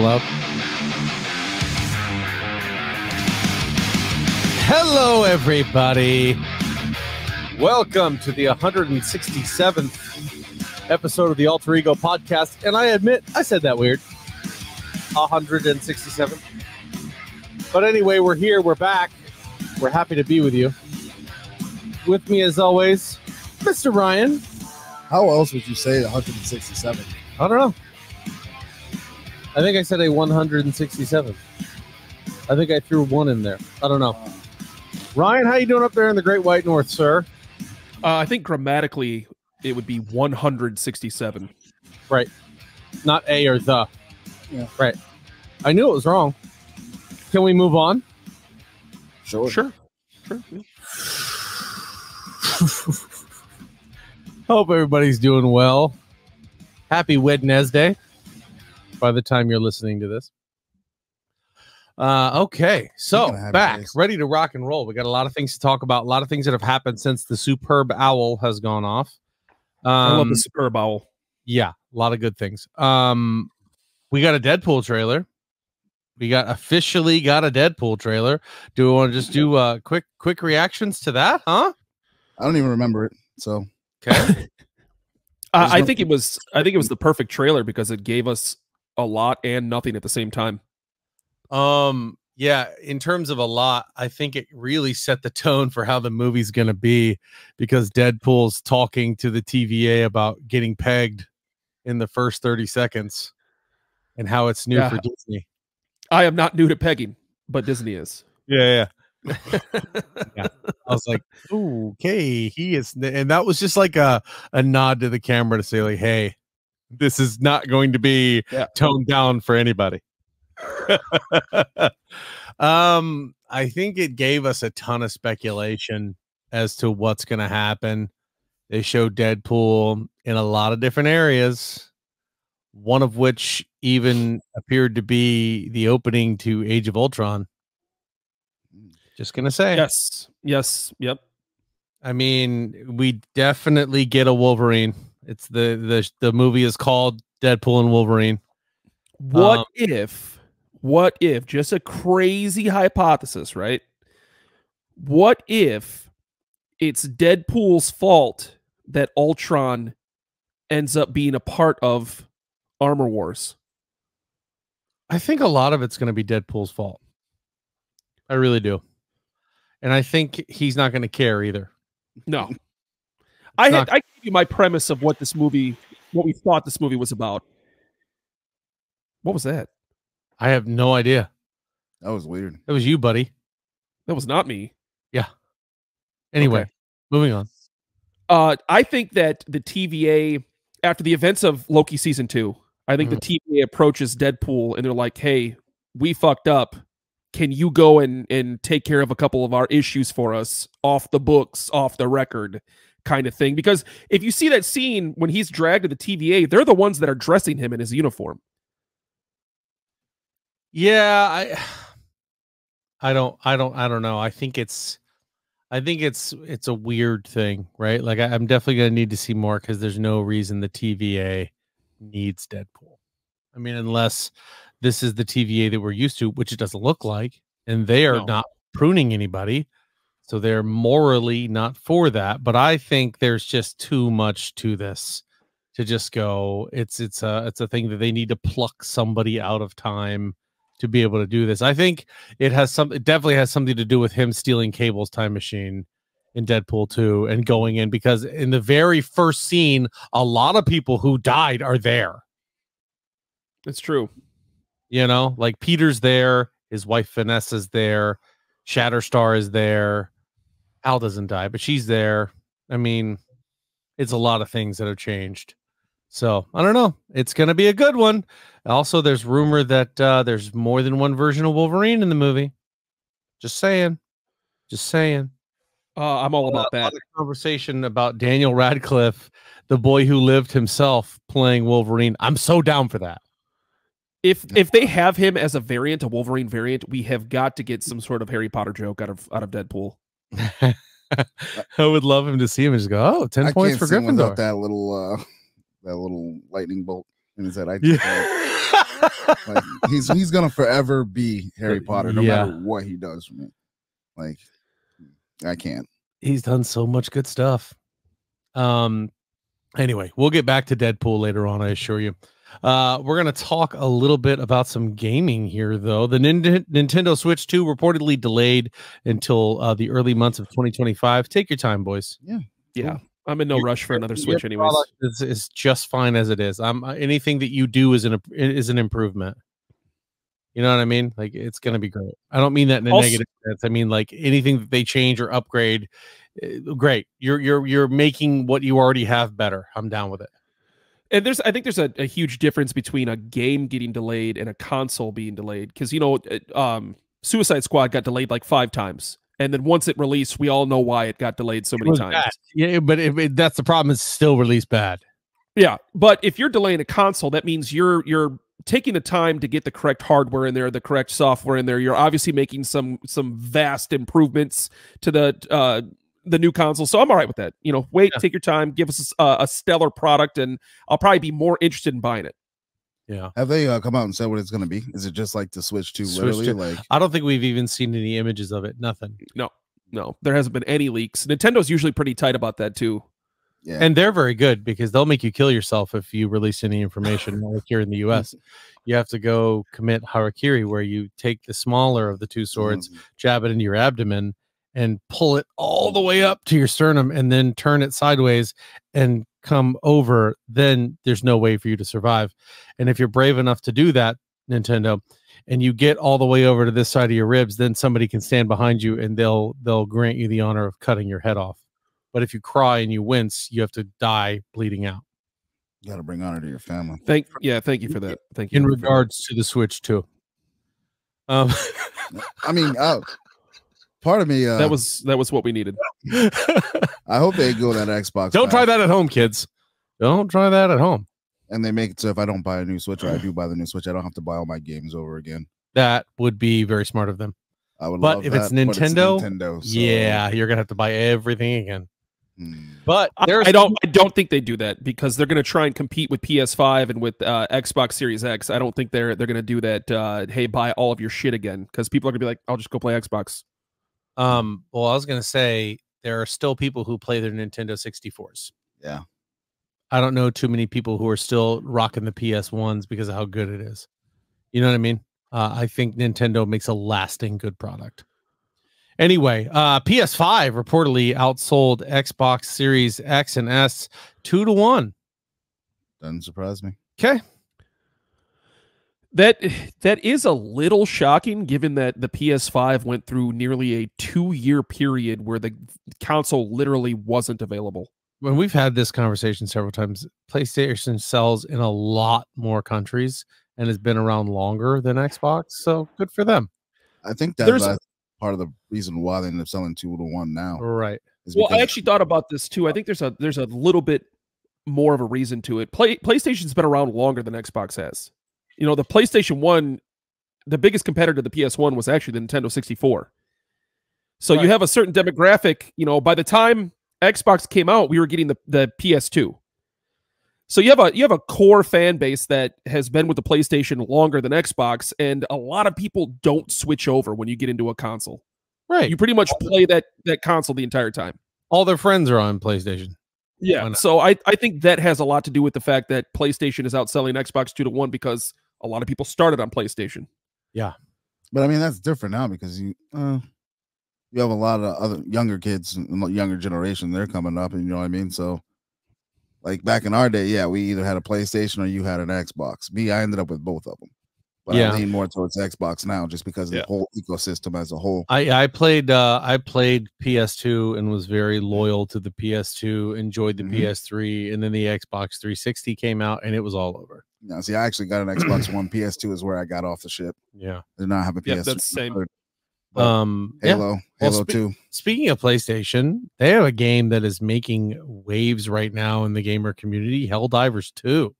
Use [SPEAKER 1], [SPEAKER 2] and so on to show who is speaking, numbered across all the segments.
[SPEAKER 1] loud. Hello, everybody. Welcome to the 167th episode of the Alter Ego podcast. And I admit, I said that weird. 167. But anyway, we're here. We're back. We're happy to be with you. With me, as always, Mr. Ryan.
[SPEAKER 2] How else would you say 167?
[SPEAKER 1] I don't know. I think I said a 167. I think I threw one in there. I don't know. Ryan, how you doing up there in the Great White North, sir?
[SPEAKER 3] Uh, I think grammatically it would be 167.
[SPEAKER 1] Right. Not a or the.
[SPEAKER 2] Yeah.
[SPEAKER 1] Right. I knew it was wrong. Can we move on?
[SPEAKER 2] Sure.
[SPEAKER 3] Sure. Sure. yeah.
[SPEAKER 1] Hope everybody's doing well. Happy Wednesday by the time you're listening to this. Uh, okay, so
[SPEAKER 2] Speaking of happy
[SPEAKER 1] back, ready to rock and roll. We got a lot of things to talk about, a lot of things that have happened since the superb owl has gone off. Um,
[SPEAKER 3] I love the superb owl.
[SPEAKER 1] Yeah, a lot of good things. Um, we got a Deadpool trailer. We got officially got a Deadpool trailer. Do we want to just do uh quick quick reactions to that, huh?
[SPEAKER 2] I don't even remember it. So
[SPEAKER 1] Okay.
[SPEAKER 3] Uh, I think it was. I think it was the perfect trailer because it gave us a lot and nothing at the same time.
[SPEAKER 1] Um, yeah, in terms of a lot, I think it really set the tone for how the movie's gonna be because Deadpool's talking to the TVA about getting pegged in the first 30 seconds and how it's new
[SPEAKER 3] Yeah.
[SPEAKER 1] for Disney.
[SPEAKER 3] I am not new to pegging, but Disney is.
[SPEAKER 1] Yeah, yeah. I was like, "Ooh, okay, he is," and that was just like a a nod to the camera to say, like, "Hey, this is not going to be
[SPEAKER 3] Yeah.
[SPEAKER 1] toned down for anybody." um, I think it gave us a ton of speculation as to what's going to happen. They showed Deadpool in a lot of different areas, one of which even appeared to be the opening to Age of Ultron. Just gonna say,
[SPEAKER 3] yes. Yes. Yep.
[SPEAKER 1] I mean, we definitely get a Wolverine. It's the the the movie is called Deadpool and Wolverine.
[SPEAKER 3] What
[SPEAKER 1] Um,
[SPEAKER 3] if? What if? Just a crazy hypothesis, right? What if it's Deadpool's fault that Ultron ends up being a part of Armor Wars?
[SPEAKER 1] I think a lot of it's going to be Deadpool's fault. I really do, and I think he's not going to care either.
[SPEAKER 3] No. I had I gave you my premise of what this movie what we thought this movie was about. What was that?
[SPEAKER 1] I have no idea.
[SPEAKER 2] that was weird.
[SPEAKER 1] That was you, buddy.
[SPEAKER 3] That was not me. Yeah.
[SPEAKER 1] Anyway,
[SPEAKER 3] Okay.
[SPEAKER 1] moving on.
[SPEAKER 3] Uh I think that the TVA after the events of Loki season 2, I think the TVA approaches Deadpool and they're like, "Hey, we fucked up. Can you go and and take care of a couple of our issues for us off the books, off the record?" Kind of thing because if you see that scene when he's dragged to the TVA, they're the ones that are dressing him in his uniform.
[SPEAKER 1] Yeah, I I don't I don't I don't know. I think it's I think it's it's a weird thing, right? Like I, I'm definitely gonna need to see more because there's no reason the TVA needs Deadpool. I mean, unless this is the TVA that we're used to, which it doesn't look like, and they are
[SPEAKER 3] No.
[SPEAKER 1] not pruning anybody. So they're morally not for that. But I think there's just too much to this to just go. It's it's a it's a thing that they need to pluck somebody out of time to be able to do this. I think it has some it definitely has something to do with him stealing Cable's time machine in Deadpool 2 and going in because in the very first scene, a lot of people who died are there.
[SPEAKER 3] It's true.
[SPEAKER 1] You know, like Peter's there, his wife Vanessa's there, Shatterstar is there. Al doesn't die, but she's there. I mean, it's a lot of things that have changed. So I don't know. It's gonna be a good one. Also, there's rumor that uh, there's more than one version of Wolverine in the movie. Just saying. Just saying.
[SPEAKER 3] Uh, I'm all about
[SPEAKER 1] A
[SPEAKER 3] that.
[SPEAKER 1] conversation about Daniel Radcliffe, the boy who lived himself, playing Wolverine. I'm so down for that.
[SPEAKER 3] If if they have him as a variant, a Wolverine variant, we have got to get some sort of Harry Potter joke out of out of Deadpool.
[SPEAKER 1] I would love him to see him and just go, oh, 10
[SPEAKER 2] I
[SPEAKER 1] points for Gryffindor.
[SPEAKER 2] that little uh that little lightning bolt in his head. I
[SPEAKER 1] Yeah.
[SPEAKER 2] Like he's he's gonna forever be Harry Potter, no
[SPEAKER 1] Yeah.
[SPEAKER 2] matter what he does for me. Like I can't.
[SPEAKER 1] He's done so much good stuff. Um anyway, we'll get back to Deadpool later on, I assure you. Uh we're going to talk a little bit about some gaming here though. The Nin- Nintendo Switch 2 reportedly delayed until uh, the early months of 2025. Take your time, boys.
[SPEAKER 3] Yeah, yeah. I'm in no
[SPEAKER 1] Your-
[SPEAKER 3] rush for another
[SPEAKER 1] Your
[SPEAKER 3] Switch, anyways.
[SPEAKER 1] It's, Is, is just fine as it is. Um, anything that you do is an is an improvement. You know what I mean? Like it's gonna be great. I don't mean that in a
[SPEAKER 3] Also-
[SPEAKER 1] negative sense. I mean like anything that they change or upgrade, eh, great. You're you're you're making what you already have better. I'm down with it.
[SPEAKER 3] And there's, I think there's a, a huge difference between a game getting delayed and a console being delayed. Because you know, it, um, Suicide Squad got delayed like five times, and then once it released, we all know why it got delayed so
[SPEAKER 1] It
[SPEAKER 3] many times.
[SPEAKER 1] bad. Yeah, but if it, that's the problem. It's still released bad.
[SPEAKER 3] Yeah, but if you're delaying a console, that means you're you're taking the time to get the correct hardware in there, the correct software in there. You're obviously making some some vast improvements to the uh the new console. So I'm all right with that. You know, wait,
[SPEAKER 1] Yeah.
[SPEAKER 3] take your time, give us a, a stellar product, and I'll probably be more interested in buying it.
[SPEAKER 1] Yeah.
[SPEAKER 2] Have they uh, come out and said what it's gonna be? Is it just like the Switch 2
[SPEAKER 1] Switch
[SPEAKER 2] literally?
[SPEAKER 1] 2.
[SPEAKER 2] Like
[SPEAKER 1] I don't think we've even seen any images of it. Nothing.
[SPEAKER 3] No, no, there hasn't been any leaks. Nintendo's usually pretty tight about that too.
[SPEAKER 2] yeah.
[SPEAKER 1] And they're very good because they'll make you kill yourself if you release any information like here in the US. You have to go commit harakiri where you take the smaller of the two swords,
[SPEAKER 2] Mhm.
[SPEAKER 1] jab it into your abdomen and pull it all the way up to your sternum and then turn it sideways and come over, then there's no way for you to survive. And if you're brave enough to do that, Nintendo, and you get all the way over to this side of your ribs, then somebody can stand behind you and they'll they'll grant you the honor of cutting your head off. But if you cry and you wince, you have to die bleeding out.
[SPEAKER 2] You gotta bring honor to your family.
[SPEAKER 3] Thank yeah, thank you for that. Thank you.
[SPEAKER 1] In regards to the Switch too. Um
[SPEAKER 2] I mean, uh, part of me uh,
[SPEAKER 3] that was that was what we needed.
[SPEAKER 2] I hope they go that Xbox.
[SPEAKER 1] Don't try that at home, kids. Don't try that at home.
[SPEAKER 2] And they make it so if I don't buy a new Switch or I do buy the new Switch, I don't have to buy all my games over again.
[SPEAKER 1] That would be very smart of them.
[SPEAKER 2] I would
[SPEAKER 1] But
[SPEAKER 2] love
[SPEAKER 1] if it's
[SPEAKER 2] that, but
[SPEAKER 1] Nintendo,
[SPEAKER 2] Nintendo, so,
[SPEAKER 1] Yeah, you're gonna have to buy everything again.
[SPEAKER 2] hmm.
[SPEAKER 1] But
[SPEAKER 3] I, I don't I don't think they do that because they're going to try and compete with PS5 and with uh, Xbox Series X. I don't think they're they're going to do that. Uh, hey, buy all of your shit again because people are going to be like, I'll just go play Xbox.
[SPEAKER 1] Um well I was gonna say there are still people who play their Nintendo 64s.
[SPEAKER 2] Yeah.
[SPEAKER 1] I don't know too many people who are still rocking the PS1s because of how good it is. You know what I mean? Uh, I think Nintendo makes a lasting good product. Anyway, uh, PS5 reportedly outsold Xbox Series X and S two to one.
[SPEAKER 2] doesn't surprise me.
[SPEAKER 1] Okay.
[SPEAKER 3] That that is a little shocking given that the PS5 went through nearly a 2-year period where the console literally wasn't available.
[SPEAKER 1] When we've had this conversation several times, PlayStation sells in a lot more countries and has been around longer than Xbox. So good for them.
[SPEAKER 2] I think that
[SPEAKER 3] There's-
[SPEAKER 2] that's part of the reason why they end up selling two to one now.
[SPEAKER 1] Right.
[SPEAKER 3] Well, I actually thought about this too. I think there's a there's a little bit more of a reason to it. Play PlayStation's been around longer than Xbox has. You know, the PlayStation 1 the biggest competitor to the PS1 was actually the Nintendo 64. So
[SPEAKER 1] Right.
[SPEAKER 3] you have a certain demographic, you know, by the time Xbox came out, we were getting the, the PS2. So you have a you have a core fan base that has been with the PlayStation longer than Xbox, and a lot of people don't switch over when you get into a console.
[SPEAKER 1] Right.
[SPEAKER 3] You pretty much play that that console the entire time.
[SPEAKER 1] All their friends are on PlayStation.
[SPEAKER 3] Yeah. So I, I think that has a lot to do with the fact that PlayStation is outselling Xbox two to one because a lot of people started on PlayStation.
[SPEAKER 2] Yeah, but I mean, that's different now because you uh, you have a lot of other younger kids, younger generation. They're coming up, and you know what I mean. So, like back in our day, yeah, we either had a PlayStation or you had an Xbox. Me, I ended up with both of them, but
[SPEAKER 1] Yeah.
[SPEAKER 2] I lean more towards Xbox now, just because of
[SPEAKER 3] Yeah.
[SPEAKER 2] the whole ecosystem as a whole.
[SPEAKER 1] I I played uh I played PS2 and was very loyal to the PS2, enjoyed the
[SPEAKER 2] Mhm.
[SPEAKER 1] PS3, and then the Xbox 360 came out and it was all over.
[SPEAKER 2] Now, see, I actually got an Xbox One. PS2 is where I got off the ship.
[SPEAKER 1] Yeah.
[SPEAKER 2] Did not have a
[SPEAKER 3] Yeah,
[SPEAKER 2] PS3.
[SPEAKER 3] that's same.
[SPEAKER 2] or But
[SPEAKER 1] Um yeah.
[SPEAKER 2] Halo,
[SPEAKER 1] Well,
[SPEAKER 2] Halo
[SPEAKER 1] spe-
[SPEAKER 2] Two.
[SPEAKER 1] Speaking of PlayStation, they have a game that is making waves right now in the gamer community, Helldivers 2.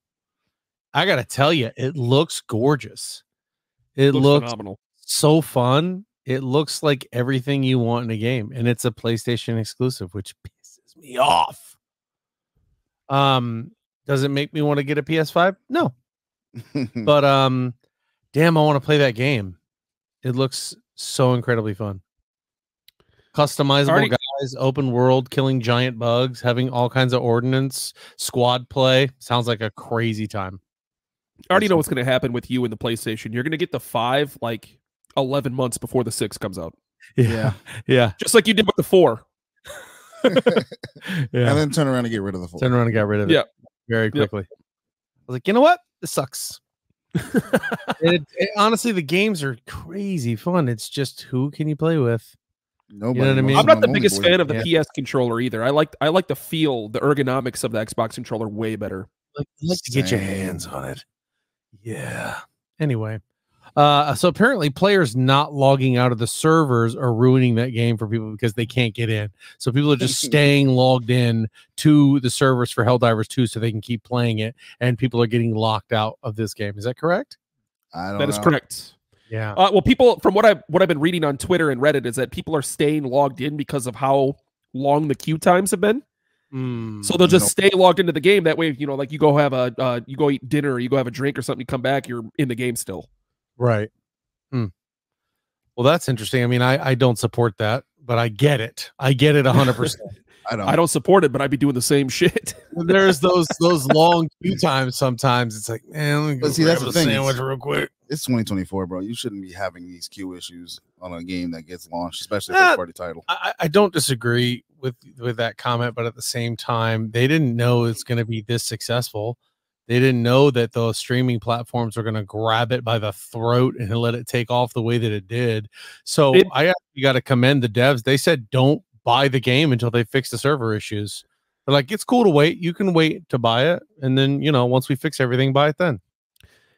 [SPEAKER 1] I got to tell you, it looks gorgeous. It
[SPEAKER 3] Looks
[SPEAKER 1] looks
[SPEAKER 3] phenomenal.
[SPEAKER 1] so fun. It looks like everything you want in a game, and it's a PlayStation exclusive, which pisses me off. Um, does it make me want to get a PS5? No, but um, damn, I want to play that game. It looks so incredibly fun. Customizable
[SPEAKER 3] Already-
[SPEAKER 1] guys, open world, killing giant bugs, having all kinds of ordnance, squad play. Sounds like a crazy time.
[SPEAKER 3] I already know what's going to happen with you and the PlayStation. You're going to get the five like 11 months before the six comes out,
[SPEAKER 2] Yeah.
[SPEAKER 1] Yeah.
[SPEAKER 3] just like you did with the four.
[SPEAKER 1] Yeah.
[SPEAKER 2] And then turn around and get rid of the four.
[SPEAKER 1] Turn around and get rid of it.
[SPEAKER 3] Yeah.
[SPEAKER 1] Very
[SPEAKER 3] Yep.
[SPEAKER 1] quickly. I was like, you know what? This sucks. it, it- honestly, the games are crazy fun. It's just who can you play with?
[SPEAKER 2] Nobody.
[SPEAKER 1] what I mean?
[SPEAKER 3] I'm not the biggest
[SPEAKER 2] homeboy.
[SPEAKER 3] fan of the PS controller either. I like I like the feel, the ergonomics of the Xbox controller way better.
[SPEAKER 1] Like, like to get your hands on it. Yeah. Anyway, uh, so apparently players not logging out of the servers are ruining that game for people because they can't get in. So people are just staying logged in to the servers for Helldivers 2 so they can keep playing it, and people are getting locked out of this game. Is that correct?
[SPEAKER 2] I don't
[SPEAKER 3] That is
[SPEAKER 2] know.
[SPEAKER 3] correct.
[SPEAKER 1] Yeah.
[SPEAKER 3] Uh, well, people from what I what I've been reading on Twitter and Reddit is that people are staying logged in because of how long the queue times have been.
[SPEAKER 1] Mm,
[SPEAKER 3] So they'll just
[SPEAKER 2] Nope.
[SPEAKER 3] stay logged into the game. That way, you know, like you go have a uh, you go eat dinner, or you go have a drink or something, you come back, you're in the game still.
[SPEAKER 1] Right. Hmm. Well, that's interesting. I mean, I, I don't support that, but I get it. I get it 100%.
[SPEAKER 2] I don't.
[SPEAKER 3] I don't support it, but I'd be doing the same shit.
[SPEAKER 1] There's those those long queue times sometimes. It's like, man, let me
[SPEAKER 2] But see, that's
[SPEAKER 1] grab
[SPEAKER 2] the
[SPEAKER 1] a
[SPEAKER 2] thing,
[SPEAKER 1] sandwich
[SPEAKER 2] it's-
[SPEAKER 1] real quick.
[SPEAKER 2] It's 2024, bro. You shouldn't be having these queue issues on a game that gets launched, especially
[SPEAKER 1] Ah,
[SPEAKER 2] first party title.
[SPEAKER 1] I, I I don't disagree with with that comment, but at the same time, they didn't know it's going to be this successful. They didn't know that those streaming platforms are going to grab it by the throat and let it take off the way that it did. So
[SPEAKER 3] It-
[SPEAKER 1] I actually got to commend the devs. They said don't buy the game until they fix the server issues. They're like, it's cool to wait. You can wait to buy it, and then you know once we fix everything, buy it then.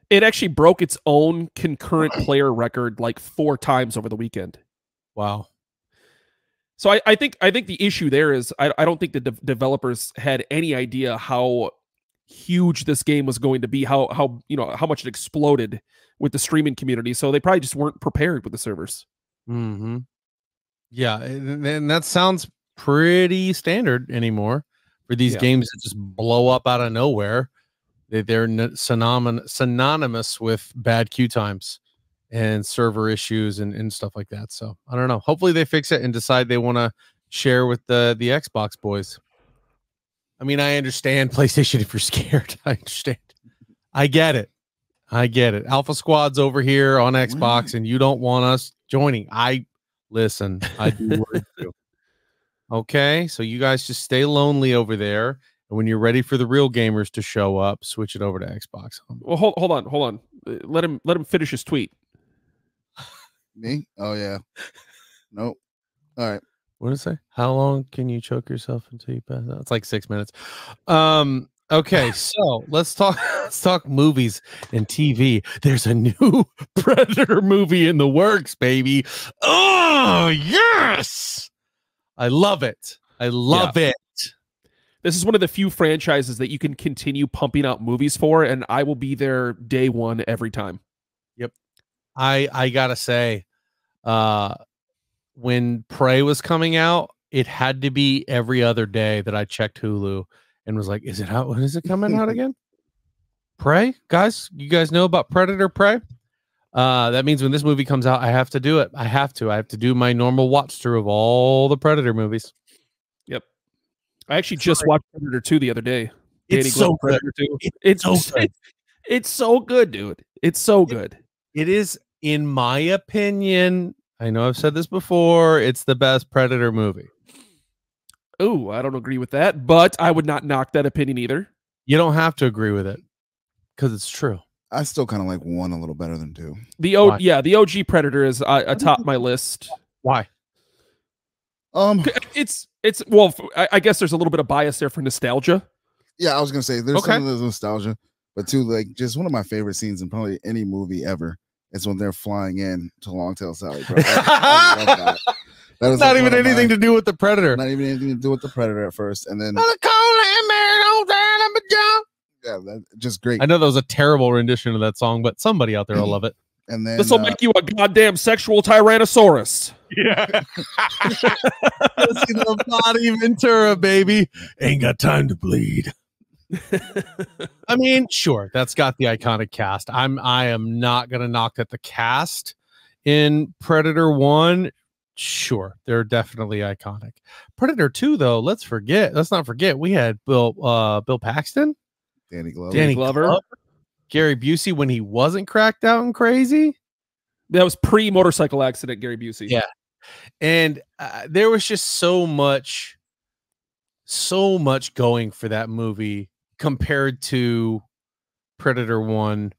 [SPEAKER 3] It actually broke its own concurrent player record like four times over the weekend.
[SPEAKER 1] Wow.
[SPEAKER 3] So I, I think I think the issue there is I, I don't think the de- developers had any idea how huge this game was going to be, how how you know how much it exploded with the streaming community. So they probably just weren't prepared with the servers.
[SPEAKER 1] Hmm. Yeah, and, and that sounds pretty standard anymore for these
[SPEAKER 3] Yeah.
[SPEAKER 1] games that just blow up out of nowhere. They, they're synonym, synonymous with bad queue times and server issues and, and stuff like that. So I don't know. Hopefully they fix it and decide they want to share with the the Xbox boys. I mean, I understand PlayStation if you're scared. I understand. I get it. I get it. Alpha Squad's over here on Xbox, and you don't want us joining. I listen. I do worry too. Okay, so you guys just stay lonely over there, and when you're ready for the real gamers to show up, switch it over to Xbox.
[SPEAKER 3] Well, hold hold on, hold on. Uh, Let him let him finish his tweet.
[SPEAKER 2] Me? Oh yeah. Nope. All right.
[SPEAKER 1] What did it say? How long can you choke yourself until you pass out? It's like six minutes. Um. Okay, so let's talk. Let's talk movies and TV. There's a new Predator movie in the works, baby. Oh yes, I love it. I love it.
[SPEAKER 3] This is one of the few franchises that you can continue pumping out movies for, and I will be there day one every time. Yep.
[SPEAKER 1] I I gotta say, uh, when Prey was coming out, it had to be every other day that I checked Hulu and was like, "Is it out? When is it coming out again?" Prey, guys, you guys know about Predator Prey? Uh, that means when this movie comes out, I have to do it. I have to. I have to do my normal watch through of all the Predator movies. Yep.
[SPEAKER 3] I actually just watched Predator 2 the other day.
[SPEAKER 1] It's
[SPEAKER 3] Danny
[SPEAKER 1] so
[SPEAKER 3] Glover,
[SPEAKER 1] good.
[SPEAKER 3] Predator 2.
[SPEAKER 1] It's
[SPEAKER 3] It's
[SPEAKER 1] so good.
[SPEAKER 3] It's, it's so good, dude. It's so good.
[SPEAKER 1] It is, in my opinion. I know I've said this before. It's the best Predator movie.
[SPEAKER 3] Oh, I don't agree with that, but I would not knock that opinion either.
[SPEAKER 1] You don't have to agree with it because it's true.
[SPEAKER 2] I still kind of like one a little better than two.
[SPEAKER 3] The O,
[SPEAKER 1] Why?
[SPEAKER 3] yeah, the OG Predator is uh, atop my list.
[SPEAKER 1] Why?
[SPEAKER 2] Um.
[SPEAKER 3] It's it's well, f- I, I guess there's a little bit of bias there for nostalgia.
[SPEAKER 2] Yeah, I was gonna say there's
[SPEAKER 1] Okay.
[SPEAKER 2] some of the nostalgia, but two like just one of my favorite scenes in probably any movie ever is when they're flying in to Long Tall Sally. Bro. I, I love that. That was
[SPEAKER 1] not
[SPEAKER 2] like
[SPEAKER 1] even anything
[SPEAKER 2] my-
[SPEAKER 1] to do with the Predator.
[SPEAKER 2] not even anything to do with the Predator at first, and then yeah, that, just great.
[SPEAKER 1] I know that was a terrible rendition of that song, but somebody out there will love it.
[SPEAKER 2] And then
[SPEAKER 3] This will
[SPEAKER 2] uh,
[SPEAKER 3] make you a goddamn sexual tyrannosaurus.
[SPEAKER 1] Yeah. See the body Ventura, baby. Ain't got time to bleed. I mean, sure, that's got the iconic cast. I'm I am not gonna knock at the cast in Predator One. Sure, they're definitely iconic. Predator Two, though, let's forget. Let's not forget we had Bill uh Bill Paxton,
[SPEAKER 2] Danny Glover.
[SPEAKER 1] Danny
[SPEAKER 3] Glover.
[SPEAKER 1] Glover, Gary Busey when he wasn't cracked out and crazy.
[SPEAKER 3] That was pre motorcycle accident, Gary Busey.
[SPEAKER 1] Yeah. and uh, there was just so much so much going for that movie compared to predator 1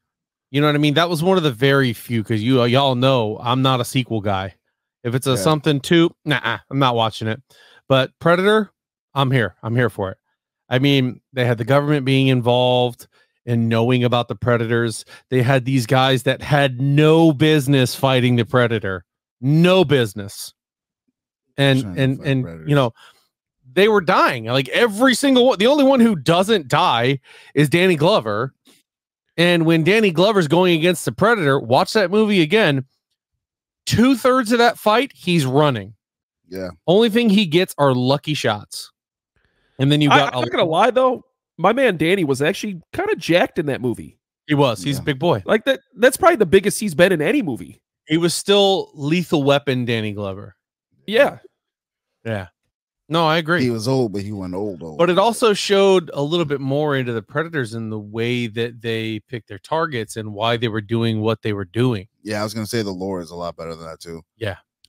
[SPEAKER 1] you know what i mean? That was one of the very few because you uh, y'all know i'm not a sequel guy. If it's a
[SPEAKER 2] Yeah.
[SPEAKER 1] something two nah i'm not watching it. But predator i'm here. I'm here for it. I mean they had the government being involved and knowing about the predators. They had these guys that had no business fighting the predator. No business. And and and
[SPEAKER 2] predators.
[SPEAKER 1] you know they were dying like every single one the only one who doesn't die is danny glover and when danny glover's going against the predator watch that movie again two-thirds of that fight he's running
[SPEAKER 2] Yeah.
[SPEAKER 1] only thing he gets are lucky shots and then you got
[SPEAKER 3] I'm
[SPEAKER 1] a-
[SPEAKER 3] not gonna lie though, my man Danny was actually kind of jacked in that movie.
[SPEAKER 1] he was he's
[SPEAKER 2] Yeah.
[SPEAKER 1] a big boy
[SPEAKER 3] Like that. That's probably the biggest he's been in any movie.
[SPEAKER 1] he was still lethal weapon danny glover
[SPEAKER 3] Yeah.
[SPEAKER 1] yeah no i agree
[SPEAKER 2] He was old, but he went old old.
[SPEAKER 1] but it also showed a little bit more into the predators and the way that they picked their targets and why they were doing what they were doing
[SPEAKER 2] yeah, I was gonna say the lore is a lot better than that too.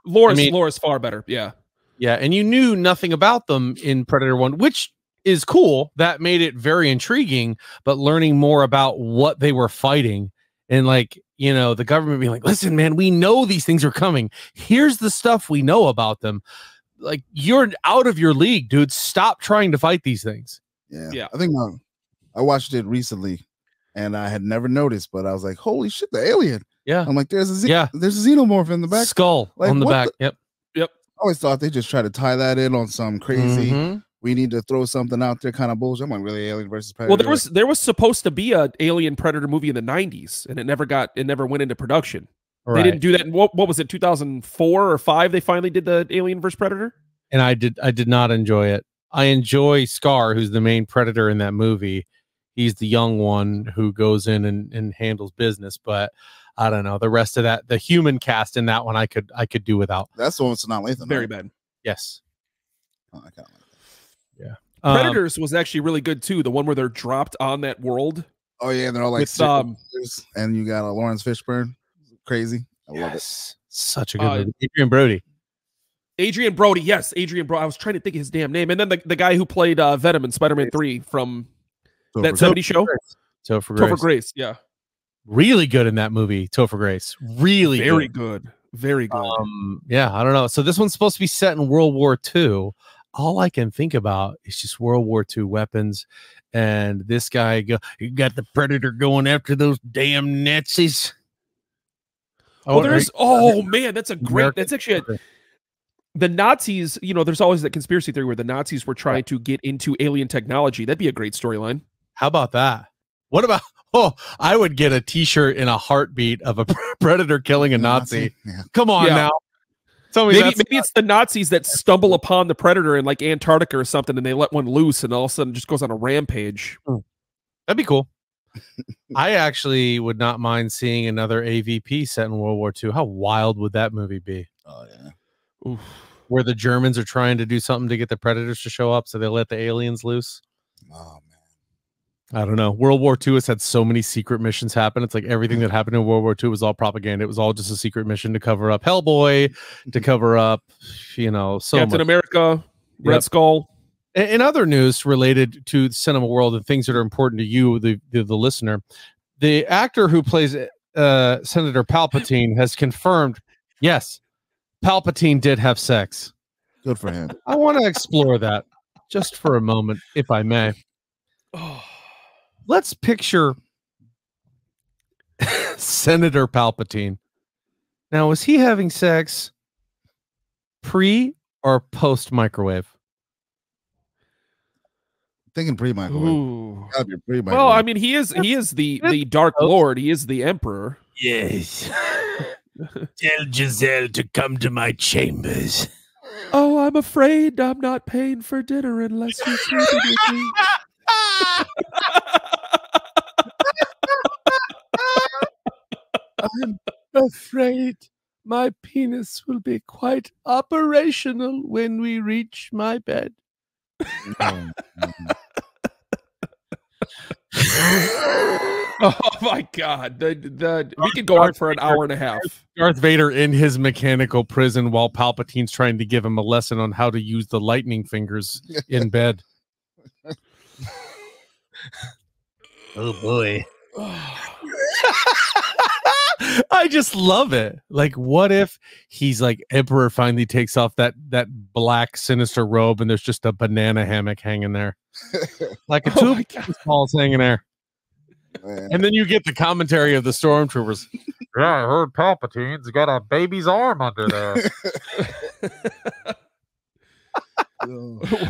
[SPEAKER 3] Laura's
[SPEAKER 1] I mean-
[SPEAKER 3] Laura's far better. Yeah.
[SPEAKER 1] yeah and you knew nothing about them in predator 1 which is cool that made it very intriguing but learning more about what they were fighting and like you know the government being like listen man we know these things are coming here's the stuff we know about them like you're out of your league dude stop trying to fight these things
[SPEAKER 2] Yeah.
[SPEAKER 3] Yeah.
[SPEAKER 2] I think my, I watched it recently and I had never noticed, but I was like, holy shit, the alien.
[SPEAKER 1] yeah
[SPEAKER 2] I'm like, there's a ze-
[SPEAKER 1] Yeah.
[SPEAKER 2] there's a xenomorph in the back.
[SPEAKER 1] skull
[SPEAKER 2] like,
[SPEAKER 1] on the
[SPEAKER 2] what
[SPEAKER 1] back yep Yep.
[SPEAKER 2] I always thought they just try to tie that in on some crazy.
[SPEAKER 1] Mhm.
[SPEAKER 2] We need to throw something out there kind of bullshit. I'm like, really, Alien versus Predator.
[SPEAKER 3] Well, there was there was supposed to be a Alien Predator movie in the '90s, and it never got it never went into production.
[SPEAKER 1] Right.
[SPEAKER 3] They didn't do that. In, what what was it? 2004 or five? They finally did the Alien versus Predator.
[SPEAKER 1] And I did I did not enjoy it. I enjoy Scar, who's the main predator in that movie. He's the young one who goes in and, and handles business, but I don't know. The rest of that, the human cast in that one, I could I could do without.
[SPEAKER 2] That's the one with Sanaa Lathan.
[SPEAKER 3] Very
[SPEAKER 2] right?
[SPEAKER 3] bad.
[SPEAKER 1] Yes.
[SPEAKER 2] Oh, I kinda like that.
[SPEAKER 1] Um,
[SPEAKER 3] Predators was actually really good too. The one where they're dropped on that world.
[SPEAKER 2] Oh yeah, they're all like
[SPEAKER 3] With, um,
[SPEAKER 2] and you got a Laurence Fishburne, crazy. I love it.
[SPEAKER 1] Such a good
[SPEAKER 3] Uh,
[SPEAKER 1] movie. Adrien Brody.
[SPEAKER 3] Adrien Brody, yes, Adrien Brody. I was trying to think of his damn name, and then the, the guy who played uh, Venom in Spider-Man Three from that
[SPEAKER 2] Topher-
[SPEAKER 3] '70s show,
[SPEAKER 1] Topher Grace.
[SPEAKER 3] Topher Grace. Yeah,
[SPEAKER 1] Really good in that movie, Topher Grace. Really
[SPEAKER 3] very
[SPEAKER 1] good.
[SPEAKER 3] good, very good.
[SPEAKER 1] Um, yeah, I don't know. So this one's supposed to be set in World War II. All I can think about is just World War II weapons, and this guy go, you got the predator going after those damn Nazis.
[SPEAKER 3] oh, there's oh man, that's a great.
[SPEAKER 1] American
[SPEAKER 3] That's actually a, the Nazis. You know, there's always that conspiracy theory where the Nazis were trying to get into alien technology. That'd be a great storyline.
[SPEAKER 1] How about that? What about? Oh, I would get a T-shirt in a heartbeat of a predator killing a Nazi.
[SPEAKER 2] Yeah.
[SPEAKER 1] Come on
[SPEAKER 3] Yeah.
[SPEAKER 1] now. Tell me
[SPEAKER 3] Maybe
[SPEAKER 1] that's
[SPEAKER 3] maybe it's the Nazis that stumble upon the predator in like Antarctica or something, and they let one loose, and all of a sudden just goes on a rampage. Hmm.
[SPEAKER 1] That'd be cool. I actually would not mind seeing another AVP set in World War II. How wild would that movie be?
[SPEAKER 2] Oh yeah.
[SPEAKER 3] Oof.
[SPEAKER 1] Where the Germans are trying to do something to get the predators to show up, so they let the aliens loose.
[SPEAKER 2] Oh man.
[SPEAKER 1] I don't know. World War II has had so many secret missions happen. It's like everything that happened in World War II was all propaganda. It was all just a secret mission to cover up Hellboy, to cover up, you know, so
[SPEAKER 3] Captain
[SPEAKER 1] much.
[SPEAKER 3] America, Red
[SPEAKER 1] Yep.
[SPEAKER 3] Skull.
[SPEAKER 1] In in other news related to the cinema world and things that are important to you, the the, the listener, the actor who plays uh, Senator Palpatine has confirmed, yes, Palpatine did have sex.
[SPEAKER 2] Good for him.
[SPEAKER 1] I want to explore that just for a moment, if I may.
[SPEAKER 3] Oh,
[SPEAKER 1] Let's picture Senator Palpatine. Now, was he having sex pre or post microwave?
[SPEAKER 2] Thinking pre microwave.
[SPEAKER 3] ooh.
[SPEAKER 2] Gotta be pre
[SPEAKER 3] Well, I mean, he is he is the the Dark Lord. He is the Emperor.
[SPEAKER 1] Yes. Tell Giselle to come to my chambers.
[SPEAKER 3] Oh, I'm afraid I'm not paying for dinner unless you're sleeping with me.
[SPEAKER 1] I'm afraid my penis will be quite operational when we reach my bed.
[SPEAKER 2] Um,
[SPEAKER 3] oh my god. The the we could go on for an hour and a half.
[SPEAKER 1] Darth Vader in his mechanical prison while Palpatine's trying to give him a lesson on how to use the lightning fingers in bed.
[SPEAKER 4] Oh boy.
[SPEAKER 1] I just love it. Like, what if he's like Emperor finally takes off that that black sinister robe and there's just a banana hammock hanging there, like a
[SPEAKER 3] Oh
[SPEAKER 1] two
[SPEAKER 3] my
[SPEAKER 1] balls hanging there,
[SPEAKER 2] man.
[SPEAKER 1] and then you get the commentary of the stormtroopers. Yeah, I heard Palpatine's got a baby's arm under there.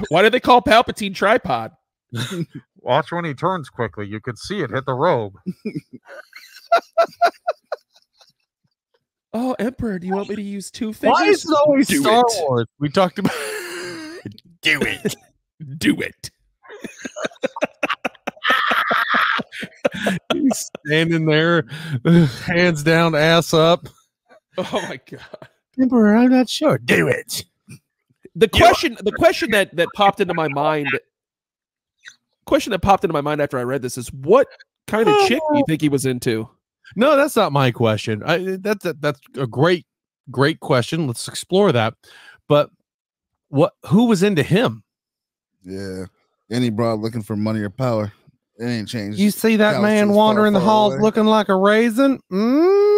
[SPEAKER 3] Why do they call Palpatine tripod?
[SPEAKER 1] Watch when he turns quickly. You could see it hit the robe.
[SPEAKER 3] Oh, Emperor, do you want me to use two fingers?
[SPEAKER 1] Why is it always
[SPEAKER 3] Do
[SPEAKER 1] Star
[SPEAKER 3] it.
[SPEAKER 1] Wars? We talked about.
[SPEAKER 4] Do it.
[SPEAKER 3] Do it.
[SPEAKER 1] He's standing there, hands down, ass up.
[SPEAKER 3] Oh my god.
[SPEAKER 1] Emperor, I'm not sure.
[SPEAKER 4] Do it.
[SPEAKER 3] The question the question that that popped into my mind question that popped into my mind after I read this is what kind of chick do you oh. think he was into?
[SPEAKER 1] No, that's not my question. I that's that, that's a great, great question. Let's explore that. But what? Who was into him?
[SPEAKER 2] yeah. Any broad looking for money or power. It ain't changed.
[SPEAKER 1] You see that man wandering the halls
[SPEAKER 2] away.
[SPEAKER 1] looking like a raisin? Mm?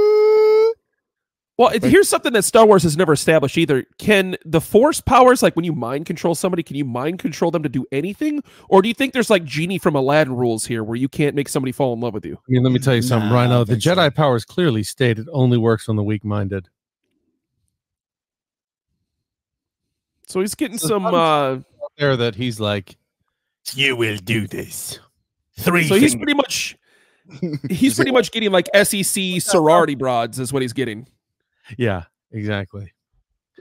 [SPEAKER 3] Well, it- here's something that Star Wars has never established either. Can the force powers, like when you mind control somebody, can you mind control them to do anything? Or do you think there's like Genie from Aladdin rules here where you can't make somebody fall in love with you?
[SPEAKER 1] I mean, let me tell you something,
[SPEAKER 2] Nah,
[SPEAKER 1] Rhino. The
[SPEAKER 2] think so.
[SPEAKER 1] Jedi powers clearly stated it only works on the weak-minded.
[SPEAKER 3] So he's getting
[SPEAKER 1] So
[SPEAKER 3] some uh
[SPEAKER 1] There, that he's like,
[SPEAKER 4] You will do this. Three.
[SPEAKER 3] so he's pretty much he's pretty much getting like SEC sorority broads is what he's getting.
[SPEAKER 1] Yeah, exactly.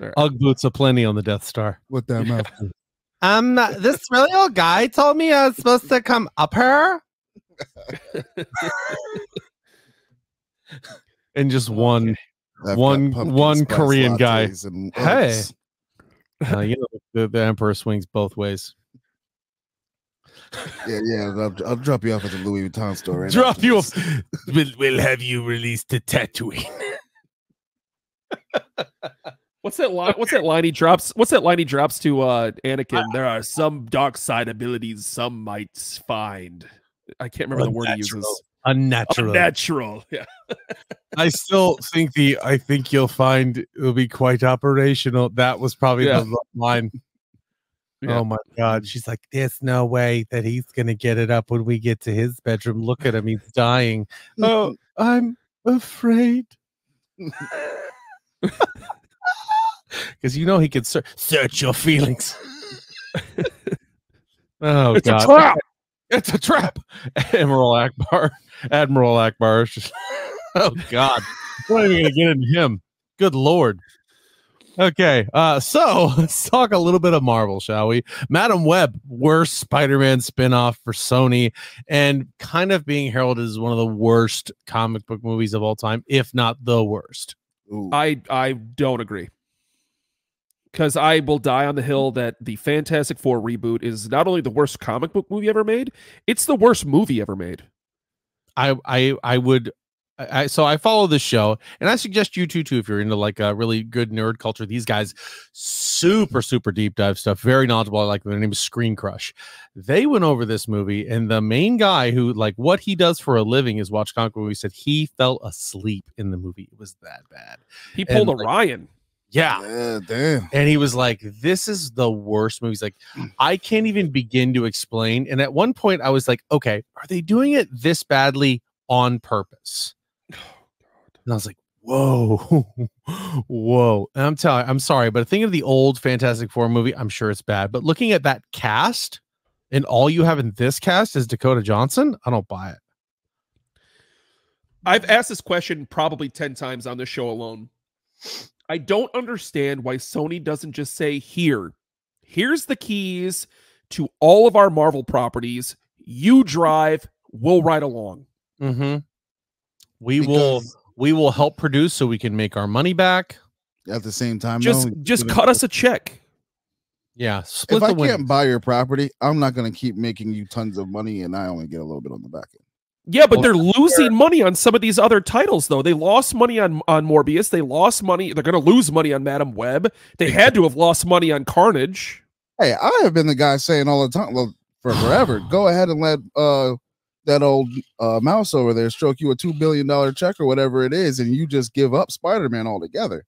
[SPEAKER 3] All right.
[SPEAKER 1] Ugg boots plenty on the Death Star.
[SPEAKER 2] What that mouth? do?
[SPEAKER 1] Um, this really old guy told me I was supposed to come up her. and just one,
[SPEAKER 2] I've got
[SPEAKER 1] One-
[SPEAKER 2] pumpkin
[SPEAKER 1] one
[SPEAKER 2] spice
[SPEAKER 1] Korean guy.
[SPEAKER 2] and
[SPEAKER 1] Hey. Uh, you know, the, the Emperor swings both ways.
[SPEAKER 2] Yeah, yeah. I'll, I'll drop you off at the Louis Vuitton store. Right
[SPEAKER 1] Drop you
[SPEAKER 2] off.
[SPEAKER 4] We'll, we'll have you released to Tatooine.
[SPEAKER 3] What's that line? What's that line he drops? What's that line he drops to uh Anakin? There are some dark side abilities some might find. I can't remember the word he uses.
[SPEAKER 1] Unnatural.
[SPEAKER 3] Unnatural. Yeah.
[SPEAKER 1] I still think the I think you'll find it will be quite operational. That was probably
[SPEAKER 3] Yeah.
[SPEAKER 1] the line.
[SPEAKER 3] Yeah.
[SPEAKER 1] Oh my god. She's like, There's no way that he's gonna get it up when we get to his bedroom. Look at him, he's dying. oh, I'm afraid. Because you know he could ser- search your feelings. oh
[SPEAKER 3] It's
[SPEAKER 1] god.
[SPEAKER 3] a trap.
[SPEAKER 1] It's a trap. Admiral Ackbar. Admiral Ackbar. just- oh God. what are we gonna get into him. Good lord. Okay, uh, so let's talk a little bit of Marvel, shall we? Madame Web, worst Spider-Man spin-off for Sony, and kind of being heralded as one of the worst comic book movies of all time, if not the worst.
[SPEAKER 2] Ooh.
[SPEAKER 3] I I don't agree. Because I will die on the hill that the Fantastic Four reboot is not only the worst comic book movie ever made, it's the worst movie ever made.
[SPEAKER 1] I I I would I, I- so I follow this show and I suggest you too too if you're into like a really good nerd culture. These guys super super deep dive stuff, very knowledgeable. I like them. their name is ScreenCrush. They went over this movie and the main guy who like what he does for a living is watch comic movies said he fell asleep in the movie. It was that bad.
[SPEAKER 3] He pulled
[SPEAKER 1] And,
[SPEAKER 3] a
[SPEAKER 1] like,
[SPEAKER 3] Ryan.
[SPEAKER 1] Yeah.
[SPEAKER 2] yeah, damn.
[SPEAKER 1] And he was like, This is the worst movie. He's like, I can't even begin to explain. And at one point, I was like, Okay, are they doing it this badly on purpose? And I was like, Whoa, whoa. And I'm telling I'm sorry, but think of the old Fantastic Four movie. I'm sure it's bad. But looking at that cast and all you have in this cast is Dakota Johnson, I don't buy it.
[SPEAKER 3] I've asked this question probably 10 times on this show alone. I don't understand why Sony doesn't just say, here, here's the keys to all of our Marvel properties. You drive, we'll ride along.
[SPEAKER 1] Mm-hmm. We will we will help produce so we can make our money back.
[SPEAKER 2] at the same time,
[SPEAKER 3] Just
[SPEAKER 2] though,
[SPEAKER 3] just cut us a check.
[SPEAKER 1] Yeah, split
[SPEAKER 2] If
[SPEAKER 1] the
[SPEAKER 2] I
[SPEAKER 1] win.
[SPEAKER 2] can't buy your property, I'm not going to keep making you tons of money, and I only get a little bit on the back end.
[SPEAKER 3] Yeah, but
[SPEAKER 1] Well,
[SPEAKER 3] they're losing money on some of these other titles, though. They lost money on on Morbius. They lost money. They're going to lose money on Madame Web. They had to have lost money on Carnage.
[SPEAKER 2] Hey, I have been the guy saying all the time, well, for forever, go ahead and let uh that old uh mouse over there stroke you a two billion dollar check or whatever it is, and you just give up Spider Man altogether.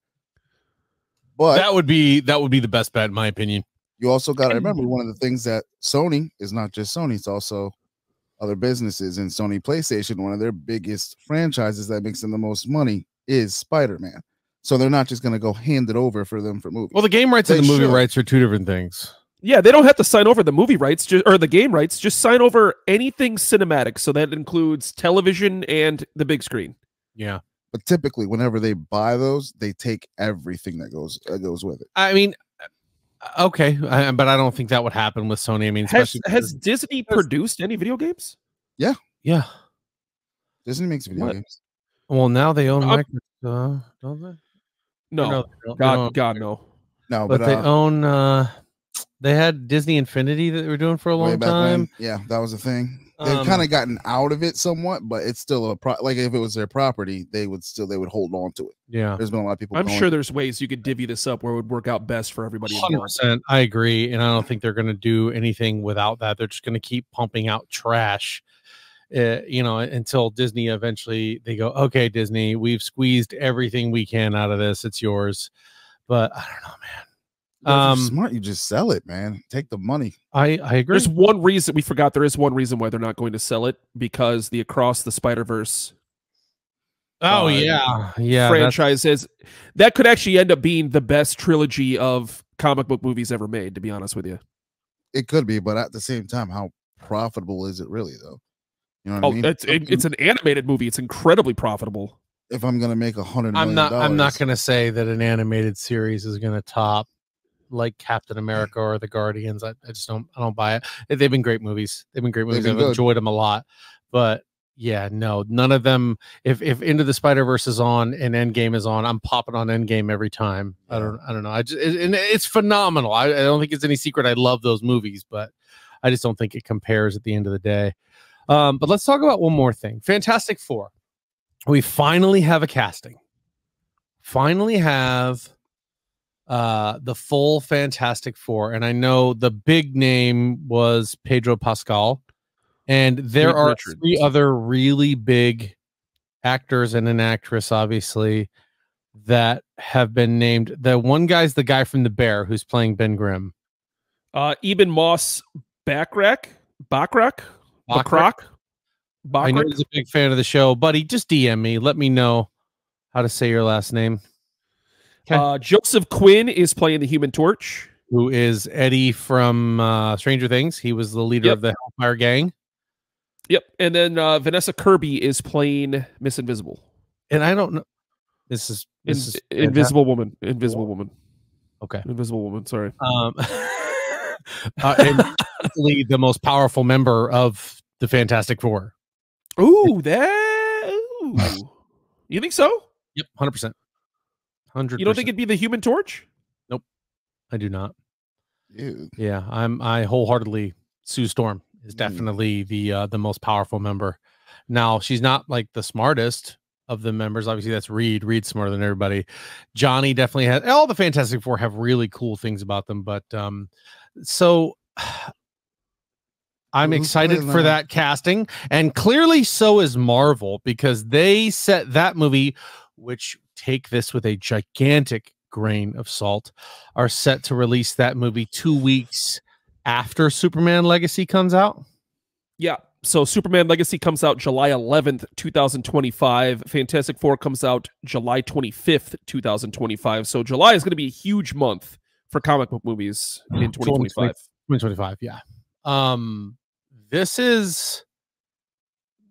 [SPEAKER 2] But
[SPEAKER 1] that would be that would be the best bet in my opinion.
[SPEAKER 2] you also got to remember one of the things that Sony is not just Sony; it's also other businesses. And Sony PlayStation, one of their biggest franchises that makes them the most money is Spider Man. So they're not just going to go hand it over for them for movies.
[SPEAKER 1] Well, the game rights and the movie
[SPEAKER 2] should.
[SPEAKER 1] rights are two different things.
[SPEAKER 3] Yeah, they don't have to sign over the movie rights ju- or the game rights. Just sign over anything cinematic. So that includes television and the big screen.
[SPEAKER 1] Yeah.
[SPEAKER 2] but typically, whenever they buy those, they take everything that goes that goes with it.
[SPEAKER 1] I mean, uh, okay, I, but I don't think that would happen with Sony. I mean,
[SPEAKER 3] Has,
[SPEAKER 1] especially
[SPEAKER 3] has Disney produced any video games?
[SPEAKER 1] yeah. Yeah.
[SPEAKER 2] Disney makes video
[SPEAKER 3] What?
[SPEAKER 2] games.
[SPEAKER 1] Well, now they own
[SPEAKER 3] Uh,
[SPEAKER 1] Microsoft, don't they?
[SPEAKER 3] No,
[SPEAKER 1] Or they don't- they
[SPEAKER 3] God,
[SPEAKER 1] don't.
[SPEAKER 3] God, no.
[SPEAKER 2] No,
[SPEAKER 1] but,
[SPEAKER 2] but,
[SPEAKER 1] they
[SPEAKER 2] uh,
[SPEAKER 1] own. uh They had Disney Infinity that they were doing for a
[SPEAKER 2] way
[SPEAKER 1] long
[SPEAKER 2] back
[SPEAKER 1] time.
[SPEAKER 2] when, yeah, that was a thing. They've
[SPEAKER 1] Um,
[SPEAKER 2] kind of gotten out of it somewhat, but it's still a pro- like if it was their property, they would still they would hold on to it.
[SPEAKER 1] Yeah.
[SPEAKER 2] There's been a lot of people.
[SPEAKER 3] I'm
[SPEAKER 2] going-
[SPEAKER 3] sure there's ways you could divvy this up where it would work out best for everybody
[SPEAKER 1] Hundred I agree, and I don't think they're going to do anything without that. They're just going to keep pumping out trash, uh, you know, until Disney eventually they go, okay, Disney, we've squeezed everything we can out of this. It's yours. But I don't know, man.
[SPEAKER 2] Well, if you're
[SPEAKER 1] Um,
[SPEAKER 2] smart, you just sell it, man. Take the money.
[SPEAKER 1] I I agree.
[SPEAKER 3] There's one reason we forgot. There is one reason why they're not going to sell it because the Across the Spider Verse
[SPEAKER 1] Oh
[SPEAKER 3] uh,
[SPEAKER 1] yeah, yeah. that's-
[SPEAKER 3] franchise is that could actually end up being the best trilogy of comic book movies ever made. To be honest with you,
[SPEAKER 2] It could be, but at the same time, how profitable is it really, though? You know what
[SPEAKER 3] oh,
[SPEAKER 2] I mean?
[SPEAKER 3] it's it, it's an animated movie. It's incredibly profitable.
[SPEAKER 2] if I'm gonna make a hundred,
[SPEAKER 1] I'm
[SPEAKER 2] million
[SPEAKER 1] not. I'm not going to say that an animated series is going to top like Captain America or the Guardians. I, I just don't. I don't buy it. They've been great movies. They've been great movies.
[SPEAKER 2] been
[SPEAKER 1] I've
[SPEAKER 2] good.
[SPEAKER 1] enjoyed them a lot. But yeah, no, none of them. If if Into the Spider Verse is on and Endgame is on, I'm popping on Endgame every time. I don't. I don't know. I just it, and it's phenomenal. I, I don't think it's any secret. I love those movies, but I just don't think it compares at the end of the day. Um, but let's talk about one more thing. Fantastic Four. We finally have a casting. Finally have uh the full Fantastic Four. And I know the big name was Pedro Pascal. And there
[SPEAKER 3] Reed
[SPEAKER 1] are
[SPEAKER 3] Richards.
[SPEAKER 1] three other really big actors and an actress, obviously, that have been named. The one guy's the guy from The Bear who's playing Ben Grimm.
[SPEAKER 3] Uh, Eben Moss Backrack, Bachrach, Bachrach,
[SPEAKER 1] I know he's a big fan of the show, buddy. Just DM me. Let me know how to say your last name.
[SPEAKER 3] Uh, Joseph Quinn is playing the Human Torch.
[SPEAKER 1] Who is Eddie from uh, Stranger Things? He was the leader
[SPEAKER 3] Yep.
[SPEAKER 1] of the Hellfire Gang.
[SPEAKER 3] Yep, and then uh, Vanessa Kirby is playing Miss Invisible.
[SPEAKER 1] And I don't know. This is
[SPEAKER 3] In-
[SPEAKER 1] this is
[SPEAKER 3] Invisible Woman. Invisible Woman.
[SPEAKER 1] Okay.
[SPEAKER 3] Invisible Woman. Sorry.
[SPEAKER 1] Um, uh, the most powerful member of the Fantastic Four.
[SPEAKER 3] Ooh, that. Ooh. You think so?
[SPEAKER 1] Yep, hundred percent. Hundred.
[SPEAKER 3] You don't think it'd be the Human Torch? Nope.
[SPEAKER 1] I do not.
[SPEAKER 2] Ew.
[SPEAKER 1] Yeah, I'm. I wholeheartedly. Sue Storm is
[SPEAKER 2] Mm.
[SPEAKER 1] definitely the uh, the most powerful member. Now she's not like the smartest of the members. Obviously, that's Reed. Reed's smarter than everybody. Johnny definitely has. All the Fantastic Four have really cool things about them, but um, so. I'm
[SPEAKER 2] Who's
[SPEAKER 1] excited for
[SPEAKER 2] that?
[SPEAKER 1] that casting, and clearly so is Marvel because they set that movie, which take this with a gigantic grain of salt, are set to release that movie two weeks after Superman Legacy comes out.
[SPEAKER 3] Yeah. So Superman Legacy comes out July 11th, 2025. Fantastic Four comes out July 25th, 2025. So July is going to be a huge month for comic book movies in 2025.
[SPEAKER 1] 2025, yeah. Um, this is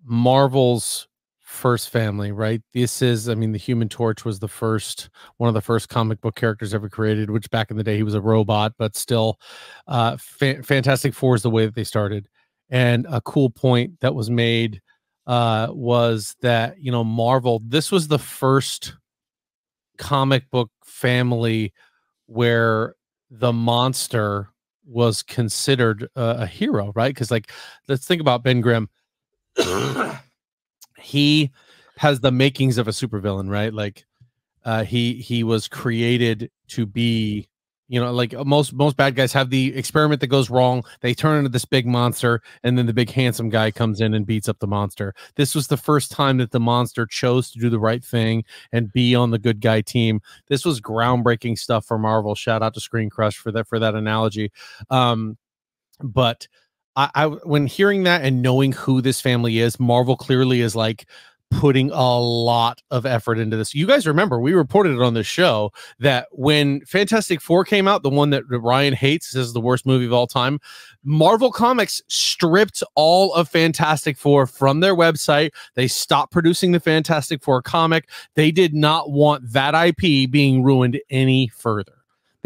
[SPEAKER 1] Marvel's first family, right? This is, I mean, the Human Torch was the first, one of the first comic book characters ever created, which back in the day he was a robot, but still, uh, fa- Fantastic Four is the way that they started. and a cool point that was made uh, was that you know Marvel. This was the first comic book family where the monster was considered uh, a hero, right? Because like, let's think about Ben Grimm. he has the makings of a supervillain, right? Like, uh, he he was created to be you know like most most bad guys have the experiment that goes wrong. They turn into this big monster and then the big handsome guy comes in and beats up the monster. This was the first time that the monster chose to do the right thing and be on the good guy team. This was groundbreaking stuff for marvel. Shout out to ScreenCrush for that for that analogy. Um but I, I when hearing that and knowing who this family is marvel clearly is like putting a lot of effort into this. You guys remember we reported it on the show that when Fantastic Four came out, the one that Ryan hates is the worst movie of all time, Marvel Comics stripped all of Fantastic Four from their website. They stopped producing the Fantastic Four comic. They did not want that IP being ruined any further.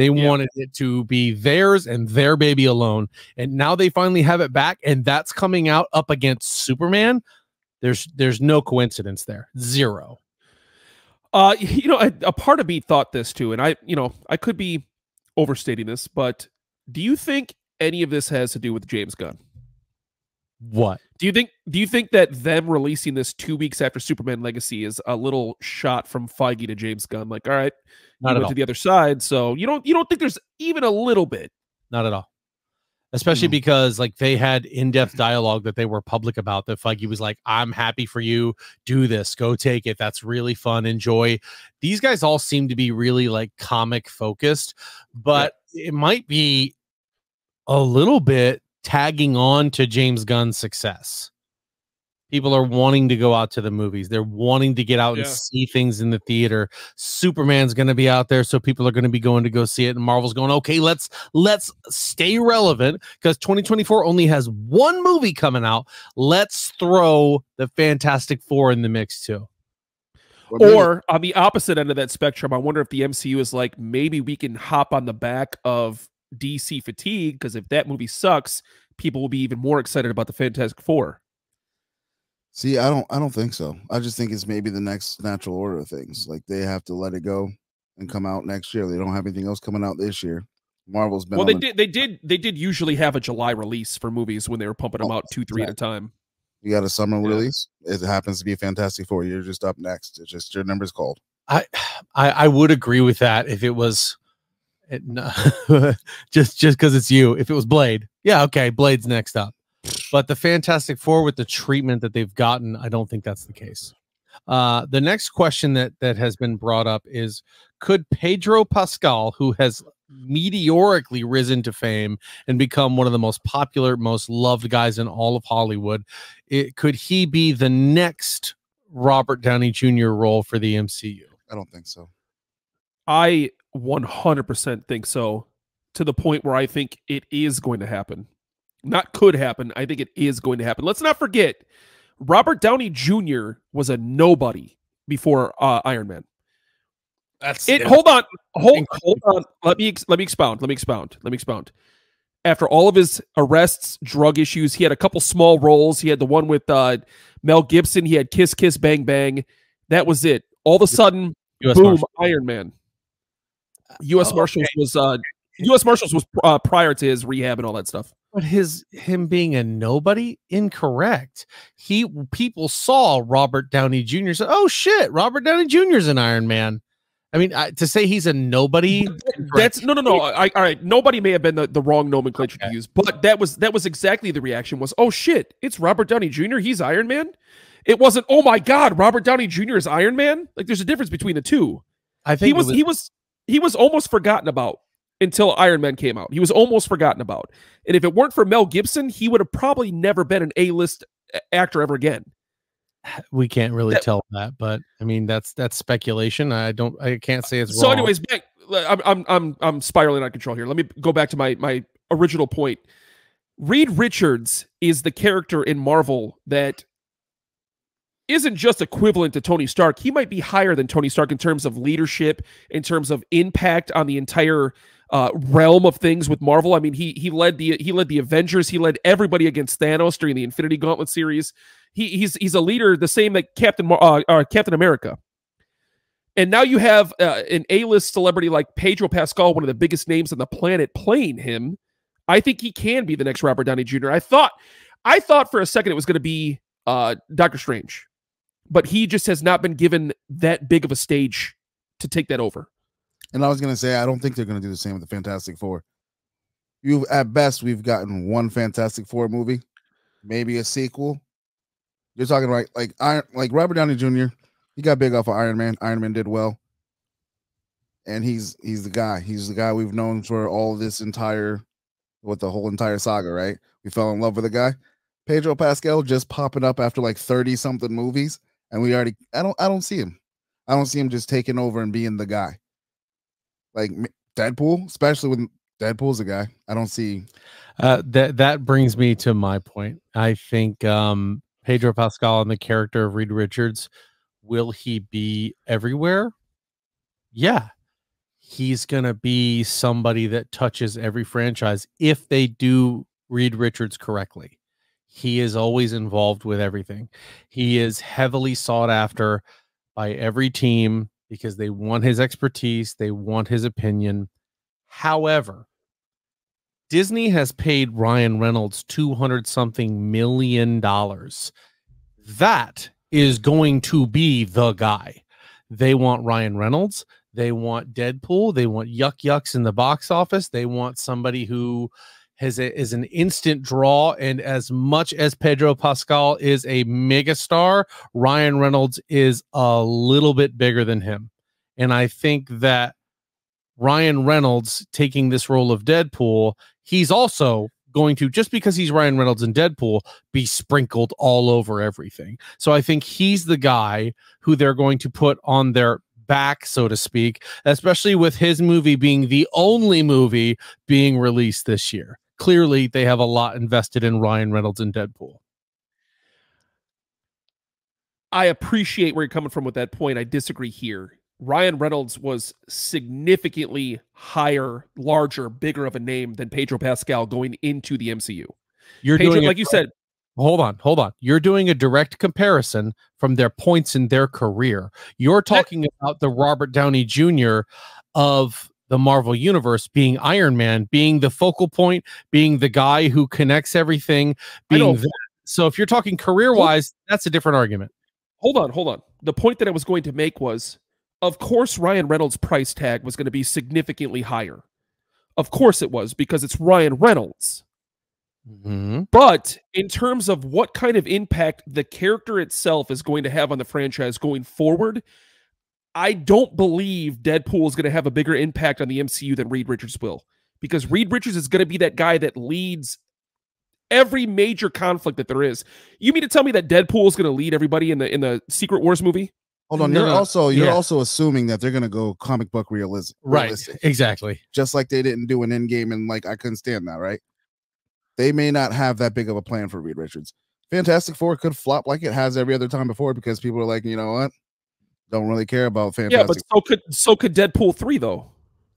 [SPEAKER 1] They
[SPEAKER 3] Yeah.
[SPEAKER 1] wanted it to be theirs and their baby alone. And now they finally have it back, and that's coming out up against Superman. There's there's no coincidence there. Zero.
[SPEAKER 3] Uh, you know, a, a part of me thought this too, and I, you know, I could be overstating this, but do you think any of this has to do with James Gunn?
[SPEAKER 1] What?
[SPEAKER 3] Do you think? Do you think that them releasing this two weeks after Superman Legacy is a little shot from Feige to James Gunn? Like, all right,
[SPEAKER 1] Not
[SPEAKER 3] went
[SPEAKER 1] all.
[SPEAKER 3] to the other side, so you don't you don't think there's even a little bit?
[SPEAKER 1] Not at all. Especially
[SPEAKER 2] Hmm.
[SPEAKER 1] because like they had in-depth dialogue that they were public about that Feige was like, I'm happy for you. Do this. Go take it. That's really fun. Enjoy. These guys all seem to be really like comic focused, but it might be a little bit tagging on to James Gunn's success. People are wanting to go out to the movies. They're wanting to get out and see things in the theater. Superman's going to be out there, so people are going to be going to go see it. And Marvel's going, okay, let's let's stay relevant because 2024 only has one movie coming out. Let's throw the Fantastic Four in the mix too.
[SPEAKER 3] Or on the opposite end of that spectrum, I wonder if the MCU is like maybe we can hop on the back of DC fatigue because if that movie sucks, people will be even more excited about the Fantastic Four.
[SPEAKER 2] See, I don't I don't think so. I just think it's maybe the next natural order of things. Like they have to let it go and come out next year. They don't have anything else coming out this year. Marvel's been
[SPEAKER 3] well, they
[SPEAKER 2] the-
[SPEAKER 3] did. They did. They did usually have a July release for movies when they were pumping them
[SPEAKER 2] Oh,
[SPEAKER 3] out two, three at a time.
[SPEAKER 2] you got a summer
[SPEAKER 3] Yeah.
[SPEAKER 2] release. It happens to be Fantastic Four. You're just up next. It's just your number's called.
[SPEAKER 1] I I, I would agree with that if it was it, no, just just because it's you. If it was Blade, yeah, okay, Blade's next up. But the Fantastic Four with the treatment that they've gotten, I don't think that's the case. Uh, the next question that that has been brought up is: Could Pedro Pascal, who has meteorically risen to fame and become one of the most popular, most loved guys in all of Hollywood, it, could he be the next Robert Downey Jr. role for the MCU?
[SPEAKER 2] I don't think so.
[SPEAKER 3] I 100% think so, to the point where I think it is going to happen. Not could happen. I think it is going to happen. Let's not forget, Robert Downey Jr. was a nobody before uh, Iron Man.
[SPEAKER 1] That's
[SPEAKER 3] It. Hold on. Hold, hold on. Let me let me expound. Let me expound. Let me expound. After all of his arrests, drug issues, he had a couple small roles. He had the one with uh, Mel Gibson. He had Kiss Kiss Bang Bang. That was it. All of a sudden,
[SPEAKER 1] US
[SPEAKER 3] boom. Iron Man. U.S.
[SPEAKER 1] Oh,
[SPEAKER 3] Marshals was uh, U.S. Marshals was uh, prior to his rehab and all that stuff.
[SPEAKER 1] But his him being a nobody, incorrect. He people saw Robert Downey Jr. said, "Oh shit, Robert Downey Jr. is an Iron Man." I mean, I, to say he's a nobody,
[SPEAKER 3] That's no, no, no. I, all right, nobody may have been the, the wrong nomenclature
[SPEAKER 1] Okay.
[SPEAKER 3] to use, but that was that was exactly the reaction. Was oh shit, it's Robert Downey Jr. He's Iron Man. It wasn't. Oh my god, Robert Downey Jr. is Iron Man. Like there's a difference between the two.
[SPEAKER 1] I think
[SPEAKER 3] He
[SPEAKER 1] it
[SPEAKER 3] was, he was he was almost forgotten about until Iron Man came out. He was almost forgotten about. And if it weren't for Mel Gibson, he would have probably never been an A-list actor ever again.
[SPEAKER 1] we can't really
[SPEAKER 3] that-
[SPEAKER 1] tell that, but I mean that's that's speculation. I don't, I can't say it's
[SPEAKER 3] so
[SPEAKER 1] wrong.
[SPEAKER 3] anyways back I'm, I'm i'm i'm spiraling out of control here let me go back to my my original point reed richards is the character in marvel that isn't just equivalent to tony stark he might be higher than tony stark in terms of leadership in terms of impact on the entire uh, realm of things with Marvel. I mean, he he led the he led the Avengers. He led everybody against Thanos during the Infinity Gauntlet series. He, he's he's a leader, the same that Captain uh, uh, Captain America. And now you have uh, an A-list celebrity like Pedro Pascal, one of the biggest names on the planet, playing him. I think he can be the next Robert Downey Jr. I thought, I thought for a second it was going to be uh, Doctor Strange, but he just has not been given that big of a stage to take that over.
[SPEAKER 2] And I was gonna say I don't think they're gonna do the same with the Fantastic Four. You at best we've gotten one Fantastic Four movie, maybe a sequel. You're talking right like Iron like Robert Downey Jr. He got big off of Iron Man. Iron Man did well. And he's he's the guy. He's the guy we've known for all this entire with the whole entire saga, right? We fell in love with the guy. Pedro Pascal just popping up after like 30 something movies. And we already I don't I don't see him. I don't see him just taking over and being the guy. Like Deadpool, especially when Deadpool's a guy. I don't see
[SPEAKER 1] Uh, that that brings me to my point. I think um, Pedro Pascal and the character of Reed Richards, will he be everywhere? Yeah, he's gonna be somebody that touches every franchise if they do Reed Richards correctly. He is always involved with everything. He is heavily sought after by every team because they want his expertise, they want his opinion. However, Disney has paid Ryan Reynolds 200 something million dollars. That is going to be the guy. They want Ryan Reynolds. They want Deadpool. They want Yuck Yucks in the box office. They want somebody who has a, is an instant draw. And as much as Pedro Pascal is a megastar, Ryan Reynolds is a little bit bigger than him. And I think that Ryan Reynolds taking this role of Deadpool, he's also going to just because he's Ryan Reynolds in Deadpool be sprinkled all over everything. So I think he's the guy who they're going to put on their back so to speak, especially with his movie being the only movie being released this year. Clearly they have a lot invested in Ryan Reynolds and Deadpool.
[SPEAKER 3] I appreciate where you're coming from with that point. I disagree here. Ryan Reynolds was significantly higher, larger, bigger of a name than Pedro Pascal going into the MCU.
[SPEAKER 1] You're
[SPEAKER 3] Pedro,
[SPEAKER 1] doing
[SPEAKER 3] like you said,
[SPEAKER 1] hold on, hold on. You're doing a direct comparison from their points in their career. You're talking about the Robert Downey Jr. of the Marvel Universe being Iron Man, being the focal point, being the guy who connects everything, being that. So if you're talking career wise, that's a different argument.
[SPEAKER 3] hold on, hold on. The point that I was going to make was, of course, Ryan Reynolds' price tag was going to be significantly higher. Of course it was because it's Ryan Reynolds.
[SPEAKER 1] Mhm.
[SPEAKER 3] But in terms of what kind of impact the character itself is going to have on the franchise going forward, I don't believe Deadpool is going to have a bigger impact on the MCU than Reed Richards will. Because Reed Richards is going to be that guy that leads every major conflict that there is. You mean to tell me that Deadpool is going to lead everybody in the in the Secret Wars movie?
[SPEAKER 2] hold on.
[SPEAKER 1] No,
[SPEAKER 2] you're
[SPEAKER 1] no,
[SPEAKER 2] also you're
[SPEAKER 1] yeah.
[SPEAKER 2] also assuming that they're gonna go comic book realism
[SPEAKER 1] Right.
[SPEAKER 2] realistic,
[SPEAKER 1] Exactly.
[SPEAKER 2] just like they didn't do an end game and like I couldn't stand that, right? They may not have that big of a plan for Reed Richards. Fantastic Four could flop like it has every other time before because people are like, you know what? Don't really care about fantastic.
[SPEAKER 3] Yeah, but so could so could Deadpool 3 though.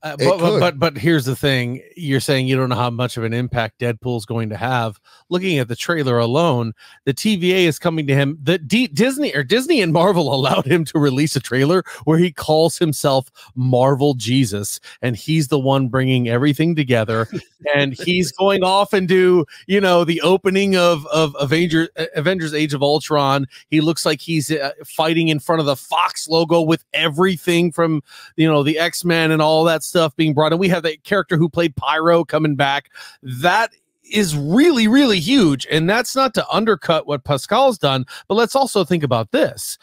[SPEAKER 1] Uh, but, but but but here's the thing: you're saying you don't know how much of an impact Deadpool's going to have. Looking at the trailer alone, the TVA is coming to him. The D- Disney or Disney and Marvel allowed him to release a trailer where he calls himself Marvel Jesus, and he's the one bringing everything together. and he's going off and do you know the opening of of Avengers Avengers Age of Ultron. He looks like he's uh, fighting in front of the Fox logo with everything from you know the x-men and all that stuff being brought in. We have that character who played pyro coming back. That is really really huge. And that's not to undercut what pascal's done but let's also think about this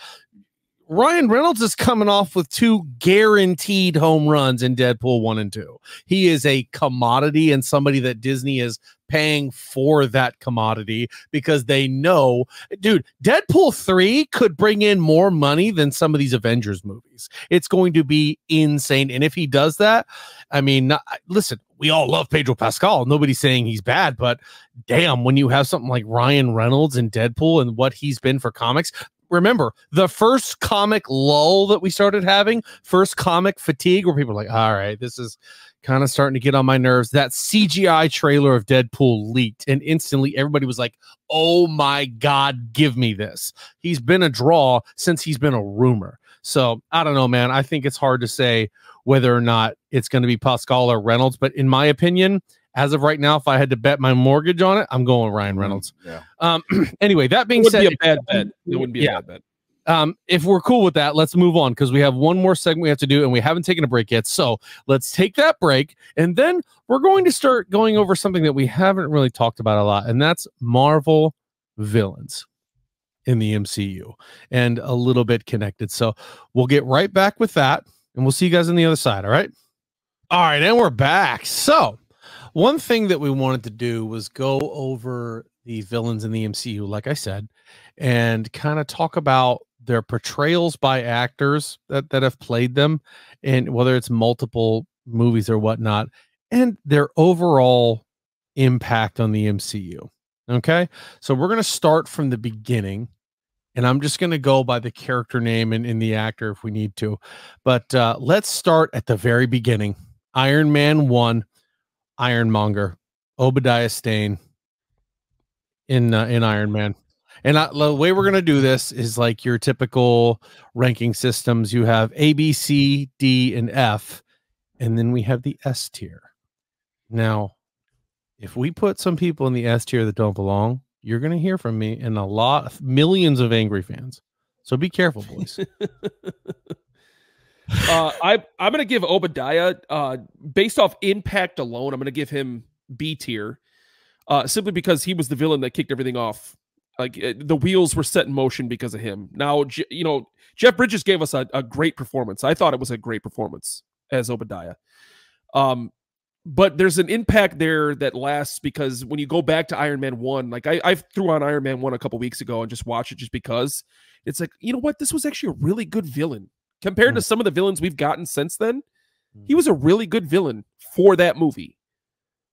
[SPEAKER 1] Ryan Reynolds is coming off with two guaranteed home runs in Deadpool 1 and 2. He is a commodity and somebody that Disney is paying for that commodity because they know, dude, Deadpool 3 could bring in more money than some of these Avengers movies. It's going to be insane. And if he does that, I mean, not, listen, we all love Pedro Pascal. Nobody's saying he's bad, but damn, when you have something like Ryan Reynolds and Deadpool and what he's been for comics, remember the first comic lull that we started having, first comic fatigue, where people are like, all right, this is kind of starting to get on my nerves. That CGI trailer of Deadpool leaked, and instantly everybody was like, oh my God, give me this. He's been a draw since he's been a rumor. So I don't know, man. I think it's hard to say whether or not it's going to be Pascal or Reynolds, but in my opinion, as of right now, if I had to bet my mortgage on it, I'm going Ryan Reynolds.
[SPEAKER 2] Yeah.
[SPEAKER 1] Um, anyway, that being
[SPEAKER 3] It
[SPEAKER 1] said,
[SPEAKER 3] be a bad bet. It wouldn't be a bad bet.
[SPEAKER 1] um, if we're cool with that, let's move on because we have one more segment we have to do and we haven't taken a break yet. So let's take that break and then we're going to start going over something that we haven't really talked about a lot, and that's Marvel villains in the MCU and a little bit connected. So we'll get right back with that and we'll see you guys on the other side. All right. All right. And we're back. So one thing that we wanted to do was go over the villains in the MCU, like I said, and kind of talk about their portrayals by actors that, that have played them and whether it's multiple movies or whatnot and their overall impact on the MCU. Okay. So we're going to start from the beginning and I'm just going to go by the character name and, in the actor if we need to. But uh, let's start at the very beginning Iron Man 1, Ironmonger, Obadiah Stane in, uh, in Iron Man. And I, the way we're going to do this is like your typical ranking systems. You have A, B, C, D, and F, and then we have the S tier. Now, if we put some people in the S tier that don't belong, you're going to hear from me and a lot, millions of angry fans. So be careful, boys.
[SPEAKER 3] Uh, I I'm gonna give Obadiah uh, based off impact alone. I'm gonna give him B tier, uh, simply because he was the villain that kicked everything off. Like uh, the wheels were set in motion because of him. Now J- you know Jeff Bridges gave us a, a great performance. I thought it was a great performance as Obadiah. Um, but there's an impact there that lasts because when you go back to Iron Man one, like I, I threw on Iron Man one a couple weeks ago and just watched it just because it's like you know what this was actually a really good villain compared to some of the villains we've gotten since then. He was a really good villain for that movie.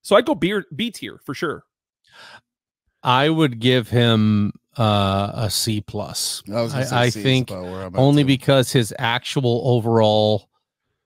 [SPEAKER 3] So I'd go B, B tier for sure.
[SPEAKER 1] I would give him uh, a C plus.
[SPEAKER 2] I, was gonna
[SPEAKER 1] I, I
[SPEAKER 2] C
[SPEAKER 1] think
[SPEAKER 2] about where I'm at,
[SPEAKER 1] only
[SPEAKER 2] too.
[SPEAKER 1] because his actual overall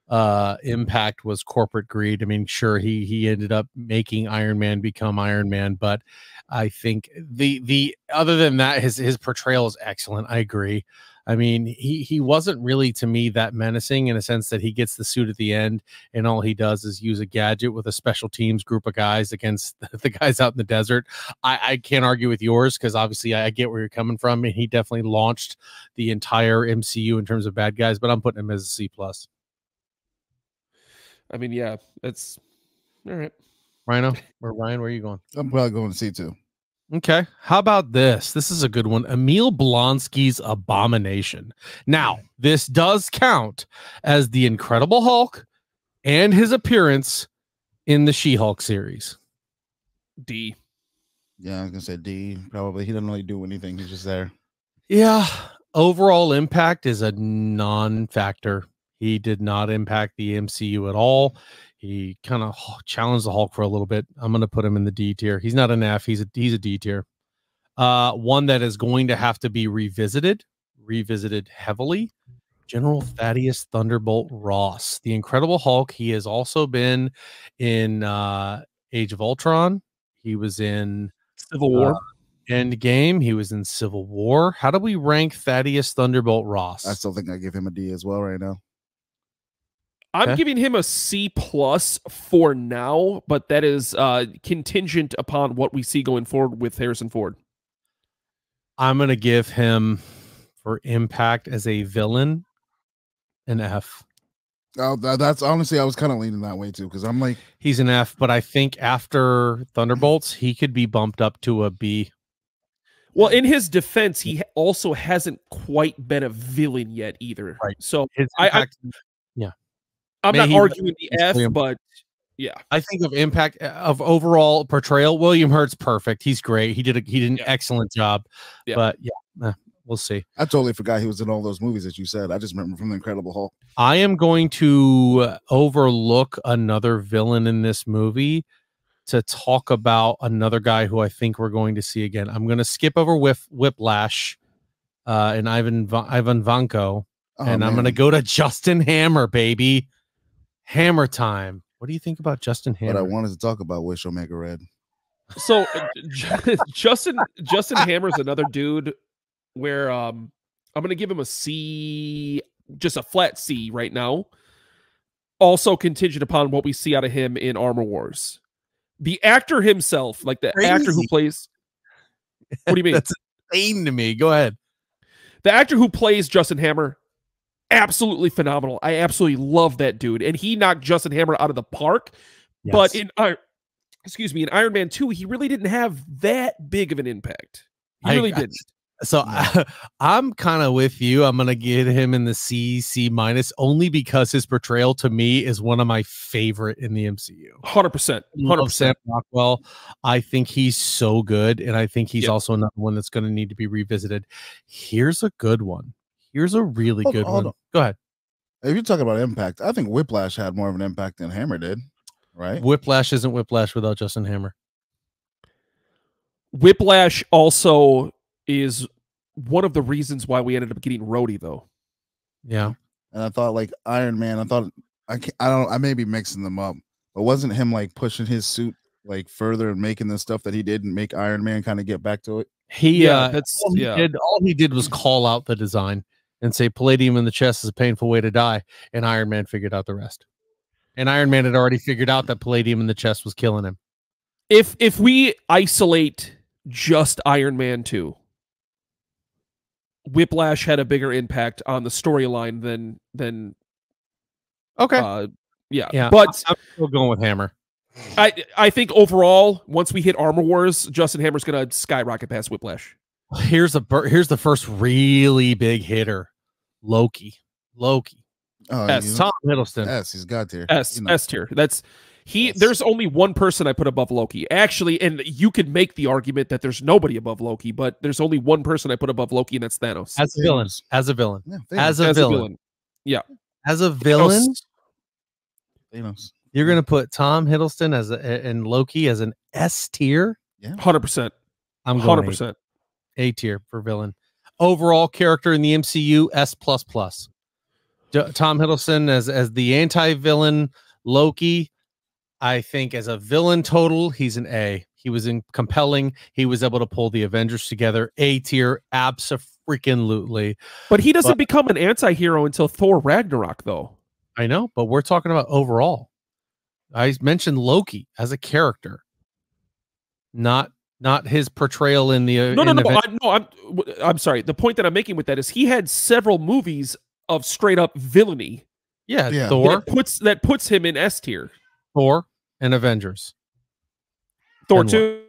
[SPEAKER 1] uh impact was corporate greed. I mean, sure he he ended up making Iron Man become Iron Man, but I think the the other than that his his portrayal is excellent. I agree. I mean, he he wasn't really to me that menacing in a sense that he gets the suit at the end and all he does is use a gadget with a special teams group of guys against the guys out in the desert. I, I can't argue with yours because obviously I, I get where you're coming from, and he definitely launched the entire MCU in terms of bad guys. But I'm putting him as a C plus.
[SPEAKER 3] I mean, yeah, it's all right.
[SPEAKER 1] Rhino or Ryan, where are you going?
[SPEAKER 2] I'm probably going to C two.
[SPEAKER 1] Okay. How about this? This is a good one. Emil Blonsky's Abomination. Now, this does count as the Incredible Hulk and his appearance in the She Hulk series.
[SPEAKER 3] D.
[SPEAKER 2] Yeah, I was gonna say D. Probably he doesn't really do anything. He's just there.
[SPEAKER 1] Yeah. Overall impact is a non factor. He did not impact the MCU at all. He kind of challenged the Hulk for a little bit. I'm going to put him in the D tier. He's not an F. He's a he's a D tier. Uh, one that is going to have to be revisited, revisited heavily. General Thaddeus Thunderbolt Ross, the Incredible Hulk. He has also been in uh, Age of Ultron. He was in
[SPEAKER 3] Civil War.
[SPEAKER 1] End Game. He was in Civil War. How do we rank Thaddeus Thunderbolt Ross?
[SPEAKER 2] I still think I give him a D as well right now.
[SPEAKER 3] I'm
[SPEAKER 1] okay.
[SPEAKER 3] giving him a C plus for now, but that is uh, contingent upon what we see going forward with Harrison Ford.
[SPEAKER 1] I'm gonna give him for impact as a villain an F.
[SPEAKER 2] Oh, tha- that's honestly, I was kind of leaning that way too because I'm like,
[SPEAKER 1] He's an F, but I think after Thunderbolts, he could be bumped up to a B.
[SPEAKER 3] Well, in his defense, he also hasn't quite been a villain yet either.
[SPEAKER 1] Right.
[SPEAKER 3] So
[SPEAKER 1] His
[SPEAKER 3] I- I-
[SPEAKER 1] impact,
[SPEAKER 3] I'm
[SPEAKER 1] May
[SPEAKER 3] not arguing the F,
[SPEAKER 1] William-
[SPEAKER 3] but yeah,
[SPEAKER 1] I think of impact uh, of overall portrayal. William Hurt's perfect. He's great. He did a, he did an
[SPEAKER 3] Yeah.
[SPEAKER 1] excellent job.
[SPEAKER 3] Yeah.
[SPEAKER 1] But yeah, eh, we'll see.
[SPEAKER 2] I totally forgot he was in all those movies that you said. I just remember from the Incredible Hulk.
[SPEAKER 1] I am going to uh, overlook another villain in this movie to talk about another guy who I think we're going to see again. I'm going to skip over Whip Whiplash uh, and Ivan Ivan Vanko,
[SPEAKER 2] Oh,
[SPEAKER 1] and I'm gonna go to Justin Hammer, baby. Hammer time. What do you think about Justin Hammer?
[SPEAKER 2] But I wanted to talk about Wish Omega Red.
[SPEAKER 3] So uh, Ju- Justin Justin Hammer's another dude where um I'm gonna give him a C, just a flat C right now. Also contingent upon what we see out of him in Armor Wars. The actor himself, like the actor who plays. What do you mean?
[SPEAKER 1] That's insane to me. Go ahead.
[SPEAKER 3] the actor who plays Justin Hammer, absolutely phenomenal. I absolutely love that dude, and he knocked Justin Hammer out of the park. But in Iron, excuse me, in Iron Man Two, he really didn't have that big of an impact. He
[SPEAKER 1] I-
[SPEAKER 3] really
[SPEAKER 1] I-
[SPEAKER 3] didn't.
[SPEAKER 1] So I, I'm kind of with you. I'm gonna get him in the C C minus only because his portrayal to me is one of my favorite in the MCU.
[SPEAKER 3] Hundred percent, hundred percent.
[SPEAKER 1] Rockwell. I think he's so good, and I think he's
[SPEAKER 3] Yep.
[SPEAKER 1] also another one that's going to need to be revisited. Here's a good one. Here's a really
[SPEAKER 2] Hold-
[SPEAKER 1] good
[SPEAKER 2] hold
[SPEAKER 1] one.
[SPEAKER 2] on.
[SPEAKER 1] Go ahead.
[SPEAKER 2] If you're talking about impact, I think Whiplash had more of an impact than Hammer did, right?
[SPEAKER 1] Whiplash isn't Whiplash without Justin Hammer.
[SPEAKER 3] Whiplash also is one of the reasons why we ended up getting Rhodey, though.
[SPEAKER 1] Yeah.
[SPEAKER 2] And I thought like Iron Man, I thought I can I don't I may be mixing them up, but wasn't him like pushing his suit like further and making the stuff that he did and make Iron Man kind of get back to it?
[SPEAKER 1] He
[SPEAKER 3] Yeah,
[SPEAKER 1] uh,
[SPEAKER 3] that's
[SPEAKER 1] all he
[SPEAKER 3] yeah.
[SPEAKER 1] did all he did was call out the design and say palladium in the chest is a painful way to die, and Iron Man figured out the rest. And Iron Man had already figured out that palladium in the chest was killing him.
[SPEAKER 3] If if we isolate just Iron Man two, Whiplash had a bigger impact on the storyline than than
[SPEAKER 1] Okay.
[SPEAKER 3] uh yeah.
[SPEAKER 1] yeah.
[SPEAKER 3] But
[SPEAKER 1] I'm still going with Hammer.
[SPEAKER 3] I I think overall, once we hit Armor Wars, Justin Hammer's gonna skyrocket past Whiplash.
[SPEAKER 1] Here's the here's the first really big hitter, Loki. Loki.
[SPEAKER 2] Oh,
[SPEAKER 3] S.
[SPEAKER 2] you know-
[SPEAKER 1] Tom Hiddleston.
[SPEAKER 2] S. He's got there.
[SPEAKER 3] S
[SPEAKER 2] You know.
[SPEAKER 3] S tier. That's he.
[SPEAKER 2] Yes.
[SPEAKER 3] There's only one person I put above Loki. Actually, and you could make the argument that there's nobody above Loki, but there's only one person I put above Loki, and that's Thanos.
[SPEAKER 1] As a villain. As a villain.
[SPEAKER 2] Yeah,
[SPEAKER 1] As
[SPEAKER 2] Thanos.
[SPEAKER 1] a villain. Yeah. As a villain,
[SPEAKER 3] Thanos-
[SPEAKER 2] Thanos.
[SPEAKER 1] you're gonna put Tom Hiddleston as a, and Loki as an S tier. Yeah.
[SPEAKER 3] Hundred percent.
[SPEAKER 1] I'm going
[SPEAKER 3] hundred percent.
[SPEAKER 1] A tier for villain. Overall character in the MCU S plus plus. Tom Hiddleston as as the anti villain. Loki, I think as a villain total, he's an A. He was in compelling. He was able to pull the Avengers together. A tier, absolutely.
[SPEAKER 3] But he doesn't
[SPEAKER 1] But-
[SPEAKER 3] become an anti-hero until Thor Ragnarok, though.
[SPEAKER 1] I know, but we're talking about overall. I mentioned Loki as a character, not not his portrayal in the uh,
[SPEAKER 3] No, no,
[SPEAKER 1] in
[SPEAKER 3] no.
[SPEAKER 1] the
[SPEAKER 3] I, no, I'm w- I'm sorry. The point that I'm making with that is he had several movies of straight up villainy
[SPEAKER 1] yeah,
[SPEAKER 2] Yeah.
[SPEAKER 1] Thor,
[SPEAKER 3] that puts that puts him in S tier.
[SPEAKER 1] Thor, and Avengers.
[SPEAKER 3] Thor
[SPEAKER 1] And what?
[SPEAKER 3] two.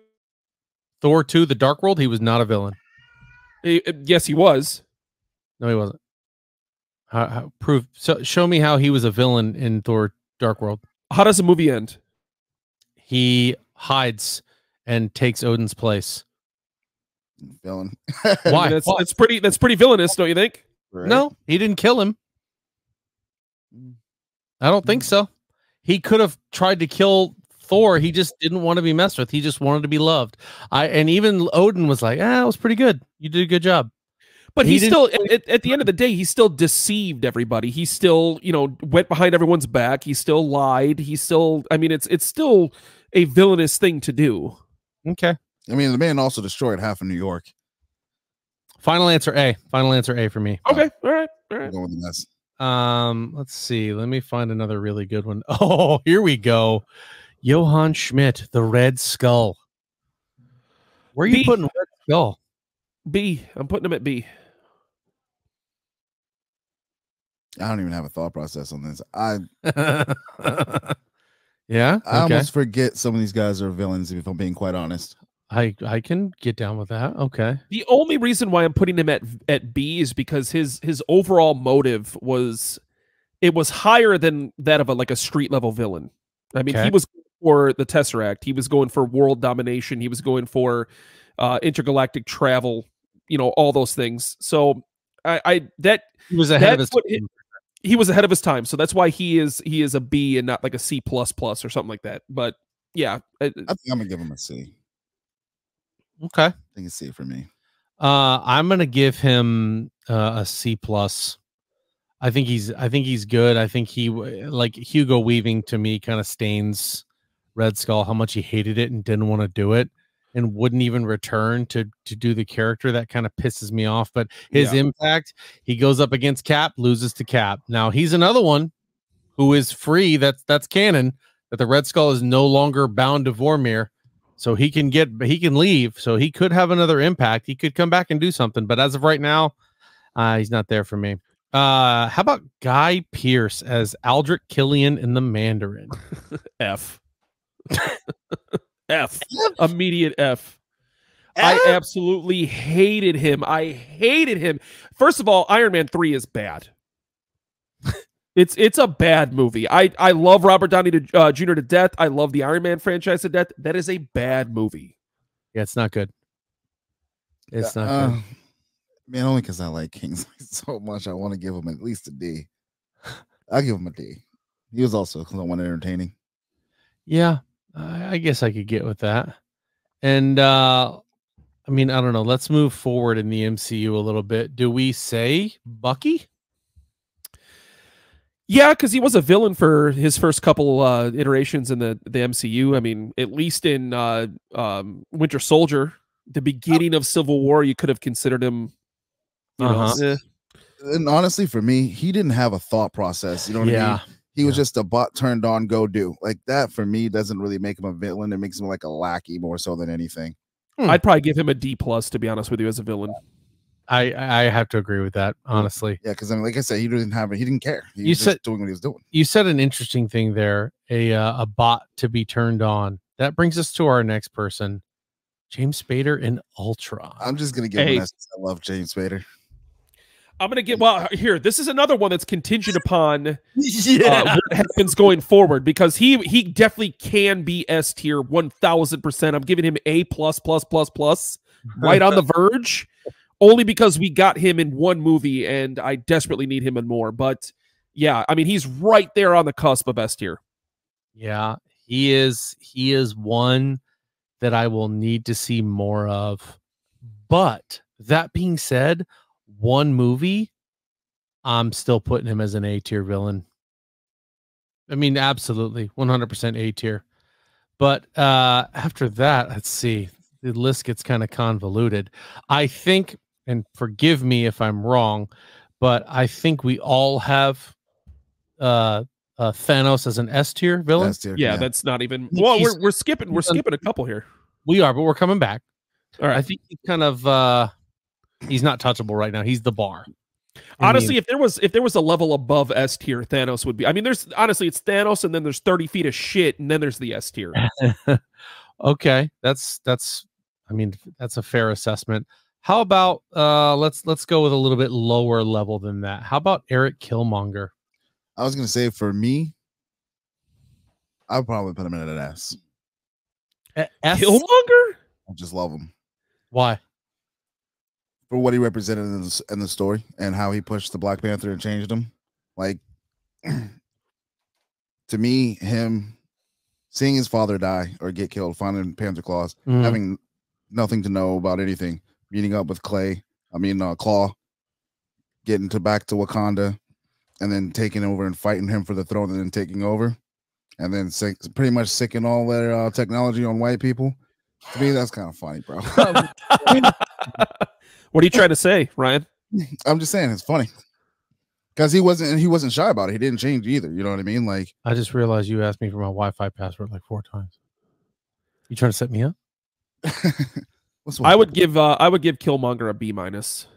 [SPEAKER 1] Thor two, The Dark World. He was not a villain.
[SPEAKER 3] eh, eh, Yes, he was.
[SPEAKER 1] No, he wasn't. How, how, prove so. Show me how he was a villain in Thor: Dark World.
[SPEAKER 3] How does the movie end?
[SPEAKER 1] He hides and takes Odin's place.
[SPEAKER 2] Villain.
[SPEAKER 1] Why?
[SPEAKER 3] That's
[SPEAKER 1] Why?
[SPEAKER 3] that's pretty that's pretty villainous, don't you think?
[SPEAKER 2] Right?
[SPEAKER 1] No, he didn't kill him. I don't think so. He could have tried to kill Thor. He just didn't want to be messed with. He just wanted to be loved. I and even Odin was like, "Ah, it was pretty good. You did a good job."
[SPEAKER 3] But
[SPEAKER 1] He
[SPEAKER 3] he, still at, at- at the end of the day, he still deceived everybody. He still, you know, went behind everyone's back. He still lied. He still I mean it's it's still a villainous thing to do.
[SPEAKER 1] Okay.
[SPEAKER 2] I mean, the man also destroyed half of New York.
[SPEAKER 1] Final answer A. Final answer A for me.
[SPEAKER 3] Okay, all right, all
[SPEAKER 2] I'm
[SPEAKER 3] right.
[SPEAKER 2] going with the S.
[SPEAKER 1] Um, let's see. Let me find another really good one. Oh, here we go. Johann Schmidt, the Red Skull. Where are you
[SPEAKER 3] B.
[SPEAKER 1] putting Red Skull?
[SPEAKER 3] B. I'm putting him at B.
[SPEAKER 2] I don't even have a thought process on this. I
[SPEAKER 1] yeah.
[SPEAKER 2] I
[SPEAKER 1] Okay.
[SPEAKER 2] almost forget some of these guys are villains. If I'm being quite honest.
[SPEAKER 1] I I can get down with that. Okay.
[SPEAKER 3] The only reason why I'm putting him at at B is because his his overall motive was it was higher than that of a like a street level villain. I mean,
[SPEAKER 1] Okay.
[SPEAKER 3] he was for the Tesseract, he was going for world domination, he was going for uh intergalactic travel, you know, all those things. So I, I that
[SPEAKER 1] He was ahead of
[SPEAKER 3] That's
[SPEAKER 1] his
[SPEAKER 3] what it-
[SPEAKER 1] time.
[SPEAKER 3] He was ahead of his time. So that's why he is he is a B and not like a C plus plus or something like that. But yeah, I-
[SPEAKER 2] I think I'm gonna give him a C. I
[SPEAKER 1] Okay.
[SPEAKER 2] I think it's C for me.
[SPEAKER 1] Uh, I'm gonna give him uh, a C plus. I think he's I think he's good. I think he like Hugo Weaving to me kind of stains Red Skull how much he hated it and didn't want to do it and wouldn't even return to to do the character that kind of pisses me off but his
[SPEAKER 3] Yeah.
[SPEAKER 1] impact he goes up against Cap loses to Cap. Now he's another one who is free that's that's canon that the Red Skull is no longer bound to Vormir so he can get he can leave so he could have another impact he could come back and do something but as of right now uh he's not there for me uh how about Guy Pearce as aldrich killian in the mandarin
[SPEAKER 3] F. F. Immediate F. I absolutely hated him. I hated him. First of all, Iron Man 3 is bad. it's it's a bad movie. I I love Robert Downey to, uh, Jr. to death. I love the Iron Man franchise to death. That is a bad movie.
[SPEAKER 1] yeah it's not good it's not
[SPEAKER 2] Uh,
[SPEAKER 1] good
[SPEAKER 2] man, only because I like Kings so much, I want to give him at least a D. I'll give him a D. He was also somewhat entertaining.
[SPEAKER 1] yeah I, I guess i could get with that and uh i mean i don't know let's move forward in the mcu a little bit do we say bucky
[SPEAKER 3] Yeah, because he was a villain for his first couple uh, iterations in the the MCU. I mean, at least in uh, um, Winter Soldier, the beginning of Civil War, you could have considered him. You
[SPEAKER 1] Uh-huh.
[SPEAKER 3] eh.
[SPEAKER 2] And honestly, for me, he didn't have a thought process. You know what I mean?
[SPEAKER 1] yeah
[SPEAKER 2] mean? He was just a bot turned on, go do. Like that for me doesn't really make him a villain. It makes him like a lackey more so than anything.
[SPEAKER 1] Hmm.
[SPEAKER 3] I'd probably give him a D plus to be honest with you as a villain.
[SPEAKER 1] I I have to agree with that honestly.
[SPEAKER 2] Yeah, because I mean, like I said, he didn't have it. He didn't care. He
[SPEAKER 1] You
[SPEAKER 2] was
[SPEAKER 1] said-
[SPEAKER 2] just doing what he was doing.
[SPEAKER 1] You said an interesting thing there, a uh, a bot to be turned on. That brings us to our next person, James Spader in Ultron.
[SPEAKER 2] I'm just gonna give
[SPEAKER 3] Hey.
[SPEAKER 2] him that. I love James Spader.
[SPEAKER 3] I'm gonna get well here. This is another one that's contingent upon uh, what happens going forward because he he definitely can be S tier one thousand percent. I'm giving him A plus plus plus plus right on the verge, only because we got him in one movie and I desperately need him in more. But yeah, I mean he's right there on the cusp of S tier.
[SPEAKER 1] Yeah, he is. He is one that I will need to see more of. But that being said, one movie, I'm still putting him as an A tier villain. I mean, absolutely, 100% A tier. But uh after that, let's see. The list gets kind of convoluted. I think, and forgive me if I'm wrong, but I think we all have uh, uh Thanos as an S tier villain.
[SPEAKER 2] That's tier,
[SPEAKER 3] Yeah, that's not even. Well, we're we're skipping we're skipping a couple here.
[SPEAKER 1] We are, but we're coming back.
[SPEAKER 3] All right.
[SPEAKER 1] I think he's kind of uh he's not touchable right now. He's the bar. I
[SPEAKER 3] Honestly, if there was if there was a level above S tier, Thanos would be. I mean, there's honestly it's Thanos, and then there's 30 feet of shit, and then there's the S tier.
[SPEAKER 1] okay, that's that's I mean that's a fair assessment. How about uh let's let's go with a little bit lower level than that. How about Eric Killmonger?
[SPEAKER 2] I was gonna say for me, I'd probably put him in an S.
[SPEAKER 1] A- S?
[SPEAKER 3] Killmonger?
[SPEAKER 2] I just love him
[SPEAKER 1] Why?
[SPEAKER 2] For what he represented in the, in the story and how he pushed the Black Panther and changed him. Like to me, him seeing his father die or get killed, finding Panther claws,
[SPEAKER 1] Mhm.
[SPEAKER 2] having nothing to know about anything, meeting up with Clay, I mean uh, Klaue, getting to back to Wakanda, and then taking over and fighting him for the throne, and then taking over, and then sick, pretty much sicking all their uh, technology on white people. To me, that's kind of funny, bro.
[SPEAKER 3] what are you trying to say, Ryan?
[SPEAKER 2] I'm just saying it's funny because he wasn't he wasn't shy about it. He didn't change either. You know what I mean? Like
[SPEAKER 1] I just realized you asked me for my Wi-Fi password like four times. You trying to set me up?
[SPEAKER 2] what's
[SPEAKER 3] I would give uh, I would give Killmonger a B minus.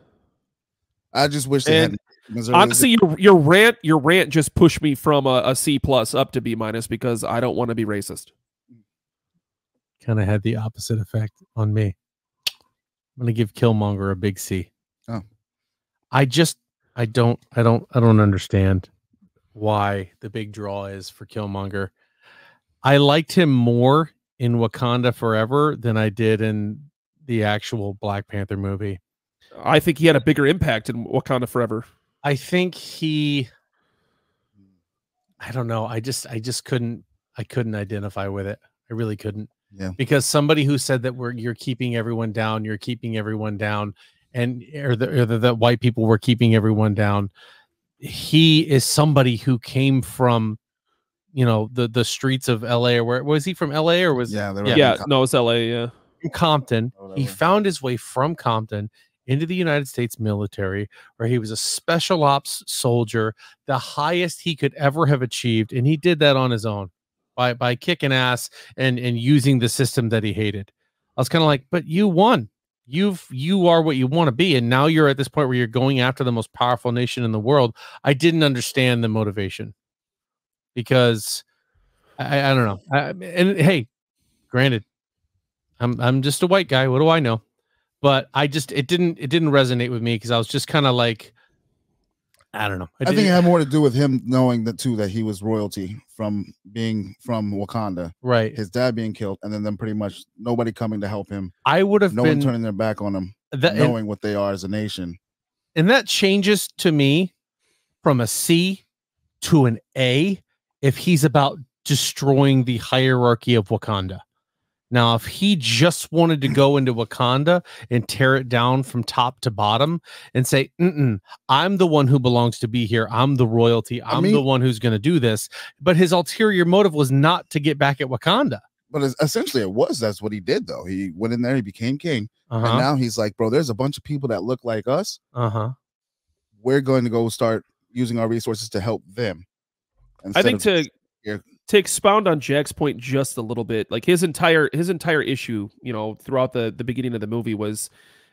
[SPEAKER 2] I just wish they
[SPEAKER 3] And
[SPEAKER 2] had Missouri-
[SPEAKER 3] Honestly, your your rant your rant just pushed me from a, a C plus up to B minus because I don't want to be racist.
[SPEAKER 1] Kind of had the opposite effect on me. I'm gonna give Killmonger a big C.
[SPEAKER 2] Oh.
[SPEAKER 1] I just I don't I don't I don't understand why the big draw is for Killmonger. I liked him more in Wakanda Forever than I did in the actual Black Panther movie.
[SPEAKER 3] I think he had a bigger impact in Wakanda Forever.
[SPEAKER 1] I think he I don't know. I just I just couldn't I couldn't identify with it. I really couldn't.
[SPEAKER 2] Yeah.
[SPEAKER 1] Because somebody who said that we're you're keeping everyone down, you're keeping everyone down, and or the, or the, the white people were keeping everyone down. He is somebody who came from, you know, the the streets of L.A. or where was he from? L.A. or was
[SPEAKER 2] Yeah, they're
[SPEAKER 1] Yeah.
[SPEAKER 3] Yeah, no, it's LA. Yeah.
[SPEAKER 1] from Compton.
[SPEAKER 2] Or
[SPEAKER 1] He
[SPEAKER 2] whatever.
[SPEAKER 1] found his way from Compton into the United States military, where he was a special ops soldier, the highest he could ever have achieved, and he did that on his own by by kicking ass and and using the system that he hated. I was kind of like, but you won. You've you are what you want to be, and now you're at this point where you're going after the most powerful nation in the world. I didn't understand the motivation because I, I don't know. I, and hey, granted, I'm I'm just a white guy. What do I know? But I just it didn't it didn't resonate with me because I was just kind of like, I don't know.
[SPEAKER 2] I think it had more to do with him knowing that too that he was royalty from being from Wakanda,
[SPEAKER 1] right.
[SPEAKER 2] his dad being killed, and then them pretty much nobody coming to help him,
[SPEAKER 1] I would have
[SPEAKER 2] no
[SPEAKER 1] been
[SPEAKER 2] one turning their back on him,
[SPEAKER 1] that, and,
[SPEAKER 2] knowing what they are as a nation.
[SPEAKER 1] and that changes to me from a C to an A if he's about destroying the hierarchy of Wakanda. Now, if he just wanted to go into Wakanda and tear it down from top to bottom and say, Mm-mm, I'm the one who belongs to be here, I'm the royalty,
[SPEAKER 2] I
[SPEAKER 1] I'm the one who's going to do this. But his ulterior motive was not to get back at Wakanda.
[SPEAKER 2] But essentially, it was that's what he did though. He went in there, he became king,
[SPEAKER 1] Uh
[SPEAKER 2] and now he's like, bro, there's a bunch of people that look like us.
[SPEAKER 1] Uh huh.
[SPEAKER 2] We're going to go start using our resources to help them.
[SPEAKER 3] I think to. To expound on Jack's point just a little bit, like his entire his entire issue, you know, throughout the the beginning of the movie was,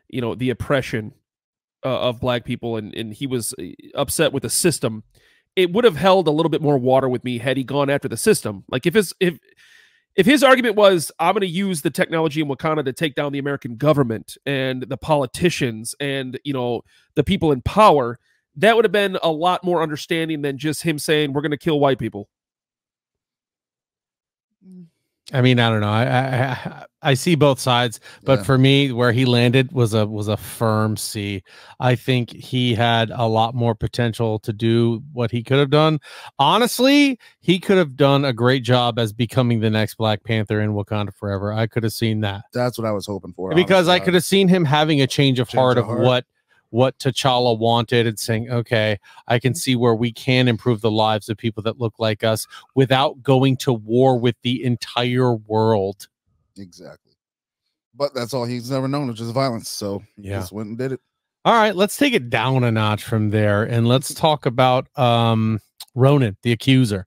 [SPEAKER 3] you know, the oppression uh, of black people, and and he was uh, upset with the system. It would have held a little bit more water with me had he gone after the system. Like if his if if his argument was I'm going to use the technology in Wakanda to take down the American government and the politicians and you know the people in power, that would have been a lot more understanding than just him saying we're going to kill white people.
[SPEAKER 1] I mean, I don't know. I, I I- see both sides, but
[SPEAKER 2] Yeah.
[SPEAKER 1] for me, where he landed was a was a firm C. I think he had a lot more potential to do what he could have done. Honestly, he could have done a great job as becoming the next Black Panther in Wakanda Forever. I could have seen that
[SPEAKER 2] that's what I was hoping for.
[SPEAKER 1] because I could have seen him having a change of
[SPEAKER 2] Change
[SPEAKER 1] heart
[SPEAKER 2] of
[SPEAKER 1] of
[SPEAKER 2] heart.
[SPEAKER 1] what what T'Challa wanted and saying, okay, I can see where we can improve the lives of people that look like us without going to war with the entire world.
[SPEAKER 2] exactly. But that's all he's never known, which is violence. So he
[SPEAKER 1] Yeah.
[SPEAKER 2] just went and did it.
[SPEAKER 1] All right, let's take it down a notch from there and let's talk about um Ronan, the accuser.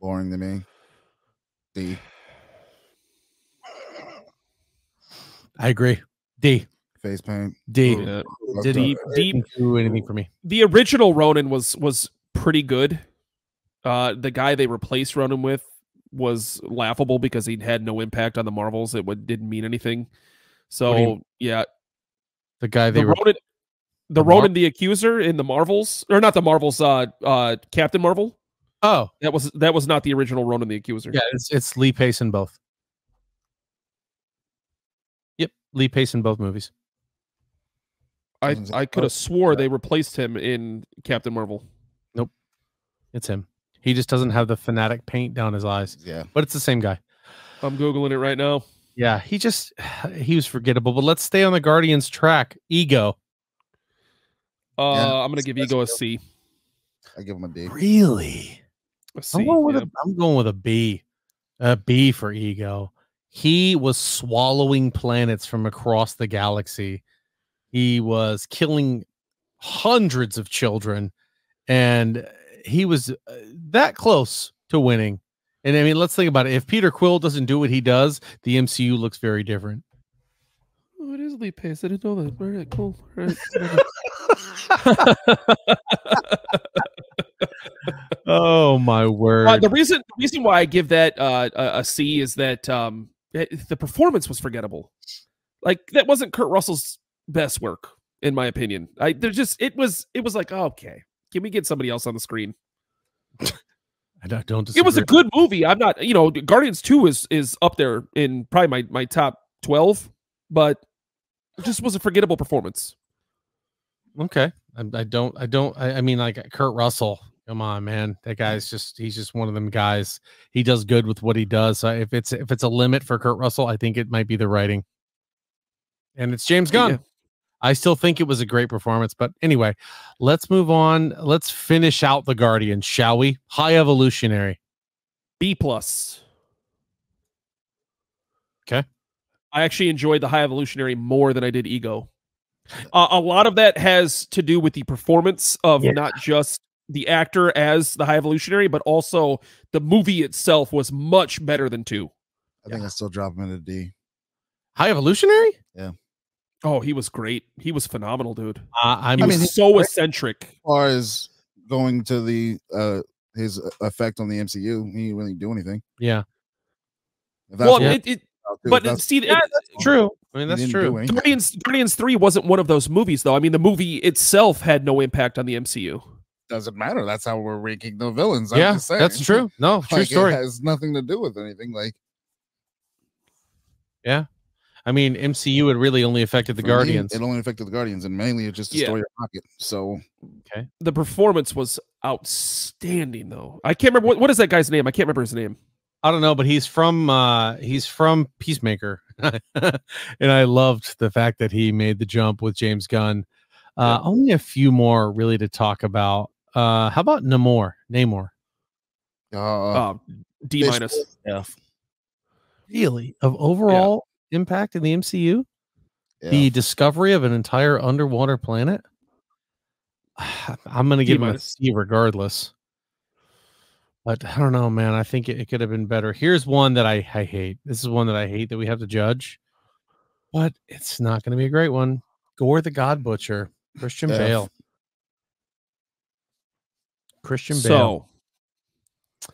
[SPEAKER 2] Boring to me. D.
[SPEAKER 1] I agree. D.
[SPEAKER 2] Face paint.
[SPEAKER 1] D.
[SPEAKER 3] Yeah.
[SPEAKER 1] Did
[SPEAKER 3] he-
[SPEAKER 1] he
[SPEAKER 3] deep-
[SPEAKER 1] do anything for me?
[SPEAKER 3] The original Ronan was was pretty good. Uh, the guy they replaced Ronan with was laughable because he had no impact on the Marvels. It would, didn't mean anything. So
[SPEAKER 1] you-
[SPEAKER 3] yeah,
[SPEAKER 1] The guy they
[SPEAKER 3] the
[SPEAKER 1] were
[SPEAKER 3] Ronan, the
[SPEAKER 1] the Mar-
[SPEAKER 3] the Accuser in the Marvels, or not the Marvels, uh, uh, Captain Marvel.
[SPEAKER 1] Oh,
[SPEAKER 3] That was that was not the original Ronan the Accuser.
[SPEAKER 1] yeah, it's it's Lee Pace in both. Yep, Lee Pace in both movies.
[SPEAKER 3] I
[SPEAKER 2] Doesn't-
[SPEAKER 3] I could have swore they replaced him in Captain Marvel. Nope.
[SPEAKER 1] It's him. He just doesn't have the fanatic paint down his eyes,
[SPEAKER 2] Yeah.
[SPEAKER 1] but it's the same guy.
[SPEAKER 3] I'm googling it right now.
[SPEAKER 1] Yeah, he just he was forgettable. But let's stay on the Guardians track. Ego.
[SPEAKER 3] Uh,
[SPEAKER 2] Yeah,
[SPEAKER 3] I'm gonna give Ego a
[SPEAKER 2] good.
[SPEAKER 3] C.
[SPEAKER 2] I give him a D.
[SPEAKER 1] Really?
[SPEAKER 3] A C.
[SPEAKER 1] I'm going with
[SPEAKER 3] yeah.
[SPEAKER 1] a I'm going with a B. A B for ego. He was swallowing planets from across the galaxy. He was killing hundreds of children and he was uh, that close to winning. And I mean, let's think about it. If Peter Quill doesn't do what he does, the MCU looks very different.
[SPEAKER 3] Oh, it is Lee Pace. I didn't know that. All right, cool. All right.
[SPEAKER 1] oh my word.
[SPEAKER 3] Uh, the reason the reason why I give that uh, a, a C is that um, it- the performance was forgettable. Like that wasn't Kurt Russell's best work, in my opinion. I there's just it was it was like okay, can we get somebody else on the screen?
[SPEAKER 1] I don't, don't
[SPEAKER 3] It was a good movie. I'm not you know Guardians Two is is up there in probably my my top twelve, but it just was a forgettable performance.
[SPEAKER 1] Okay. I, I don't, I don't, I, I mean, like Kurt Russell. Come on, man. That guy's just, he's just one of them guys. He does good with what he does. So if it's, if it's a limit for Kurt Russell, I think it might be the writing. And it's James Gunn.
[SPEAKER 3] Yeah.
[SPEAKER 1] I still think it was a great performance. But anyway, let's move on. Let's finish out the Guardians, shall we? High Evolutionary.
[SPEAKER 3] B plus.
[SPEAKER 1] Okay.
[SPEAKER 3] I actually enjoyed the High Evolutionary more than I did Ego. Uh, a lot of that has to do with the performance of
[SPEAKER 1] Yeah.
[SPEAKER 3] not just the actor as the High Evolutionary, but also the movie itself was much better than two.
[SPEAKER 2] I think I still drop him in a D.
[SPEAKER 1] High Evolutionary?
[SPEAKER 3] Oh, he was great. He was phenomenal, dude.
[SPEAKER 1] Uh, I
[SPEAKER 3] He
[SPEAKER 1] mean,
[SPEAKER 3] was
[SPEAKER 2] mean, he-
[SPEAKER 3] so eccentric.
[SPEAKER 2] As far as going to the uh his effect on the MCU, he didn't really do anything.
[SPEAKER 1] yeah,
[SPEAKER 2] that's
[SPEAKER 3] Well, it, it but
[SPEAKER 2] if that's-
[SPEAKER 3] see, it,
[SPEAKER 1] true. I mean, that's true.
[SPEAKER 3] Guardians Guardians 3 wasn't one of those movies though. I mean, the movie itself had no impact on the MCU.
[SPEAKER 2] doesn't matter. That's how we're ranking the villains. I'm
[SPEAKER 1] Yeah,
[SPEAKER 2] just saying.
[SPEAKER 1] that's true. No, true
[SPEAKER 2] Like,
[SPEAKER 1] story.
[SPEAKER 2] It has nothing to do with anything. Like
[SPEAKER 1] I mean, MCU had really only affected the
[SPEAKER 2] for me,
[SPEAKER 1] Guardians.
[SPEAKER 2] it only affected the Guardians, and mainly it's just to
[SPEAKER 3] Yeah.
[SPEAKER 2] store your pocket. So
[SPEAKER 3] The performance was outstanding though. I can't remember what, what is that guy's name? I can't remember his name.
[SPEAKER 1] I don't know, but he's from uh he's from Peacemaker. and I loved the fact that he made the jump with James Gunn. Uh only a few more really to talk about. Uh how about Namor? Namor.
[SPEAKER 2] uh,
[SPEAKER 3] Uh, D minus.
[SPEAKER 2] F.
[SPEAKER 1] Really? Of overall impact in the MCU?
[SPEAKER 2] Yeah.
[SPEAKER 1] The discovery of an entire underwater planet? I'm gonna give him a. C regardless. But I don't know, man. I think it, it could have been better. Here's one that I, I hate. This is one that I hate that we have to judge, but it's not going to be a great one. Gorr the God Butcher, Christian
[SPEAKER 2] F.
[SPEAKER 1] Bale. Christian Bale.
[SPEAKER 3] So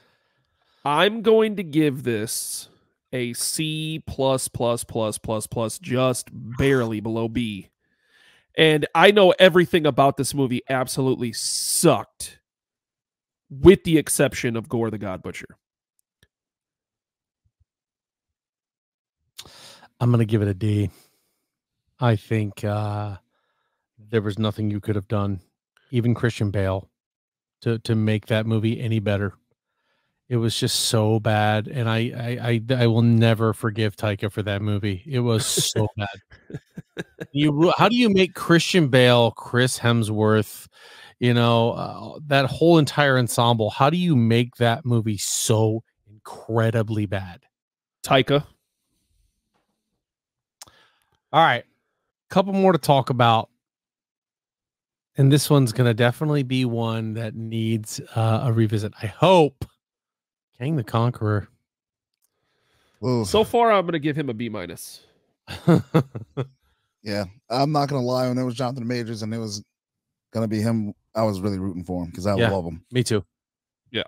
[SPEAKER 3] I'm going to give this a C plus plus plus plus plus, just barely below B. And I know everything about this movie absolutely sucked, with the exception of Gorr the God Butcher.
[SPEAKER 1] I'm to give it a D. I think uh, there was nothing you could have done, even Christian Bale, to to make that movie any better. It was just so bad, and I I I, I will never forgive Taika for that movie. It was so bad. You how do you make Christian Bale, Chris Hemsworth, you know uh, that whole entire ensemble? How do you make that movie so incredibly bad?
[SPEAKER 3] Taika.
[SPEAKER 1] All right. Couple more to talk about. And this one's going to definitely be one that needs uh, a revisit. I hope. Kang the Conqueror.
[SPEAKER 2] Ooh,
[SPEAKER 3] So far, I'm going to give him a B minus.
[SPEAKER 2] yeah, I'm not gonna lie. When it was Jonathan Majors and it was gonna be him, I was really rooting for him because I
[SPEAKER 1] Yeah.
[SPEAKER 2] love him.
[SPEAKER 1] Me too.
[SPEAKER 3] Yeah.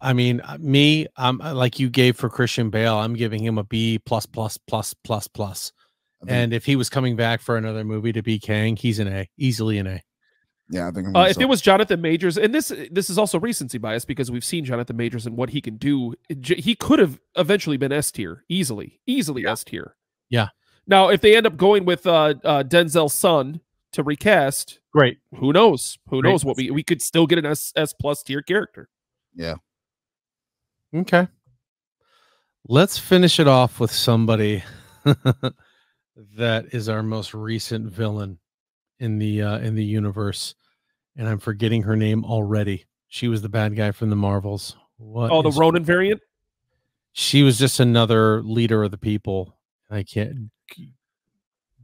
[SPEAKER 1] I mean, uh, me, I'm uh, like you gave for Christian Bale, I'm giving him a B plus plus plus plus plus.
[SPEAKER 2] I think,
[SPEAKER 1] And if he was coming back for another movie to be Kang, he's an A, easily an A.
[SPEAKER 2] yeah, I think I'm
[SPEAKER 3] Uh, if
[SPEAKER 2] sell-
[SPEAKER 3] it was Jonathan Majors, and this this is also recency bias because we've seen Jonathan Majors and what he can do. He could have eventually been S tier, easily, easily S tier.
[SPEAKER 1] Yeah.
[SPEAKER 3] Now, if they end up going with uh, uh, Denzel's son to recast,
[SPEAKER 1] Great.
[SPEAKER 3] who knows? Who
[SPEAKER 1] Great.
[SPEAKER 3] knows what we we could still get an S S plus tier character.
[SPEAKER 2] yeah,
[SPEAKER 1] Okay. Let's finish it off with somebody that is our most recent villain in the uh in the universe. And I'm forgetting her name already. She was the bad guy from the Marvels. What
[SPEAKER 3] oh, the
[SPEAKER 1] is-
[SPEAKER 3] Ronin variant.
[SPEAKER 1] She was just another leader of the people. I can't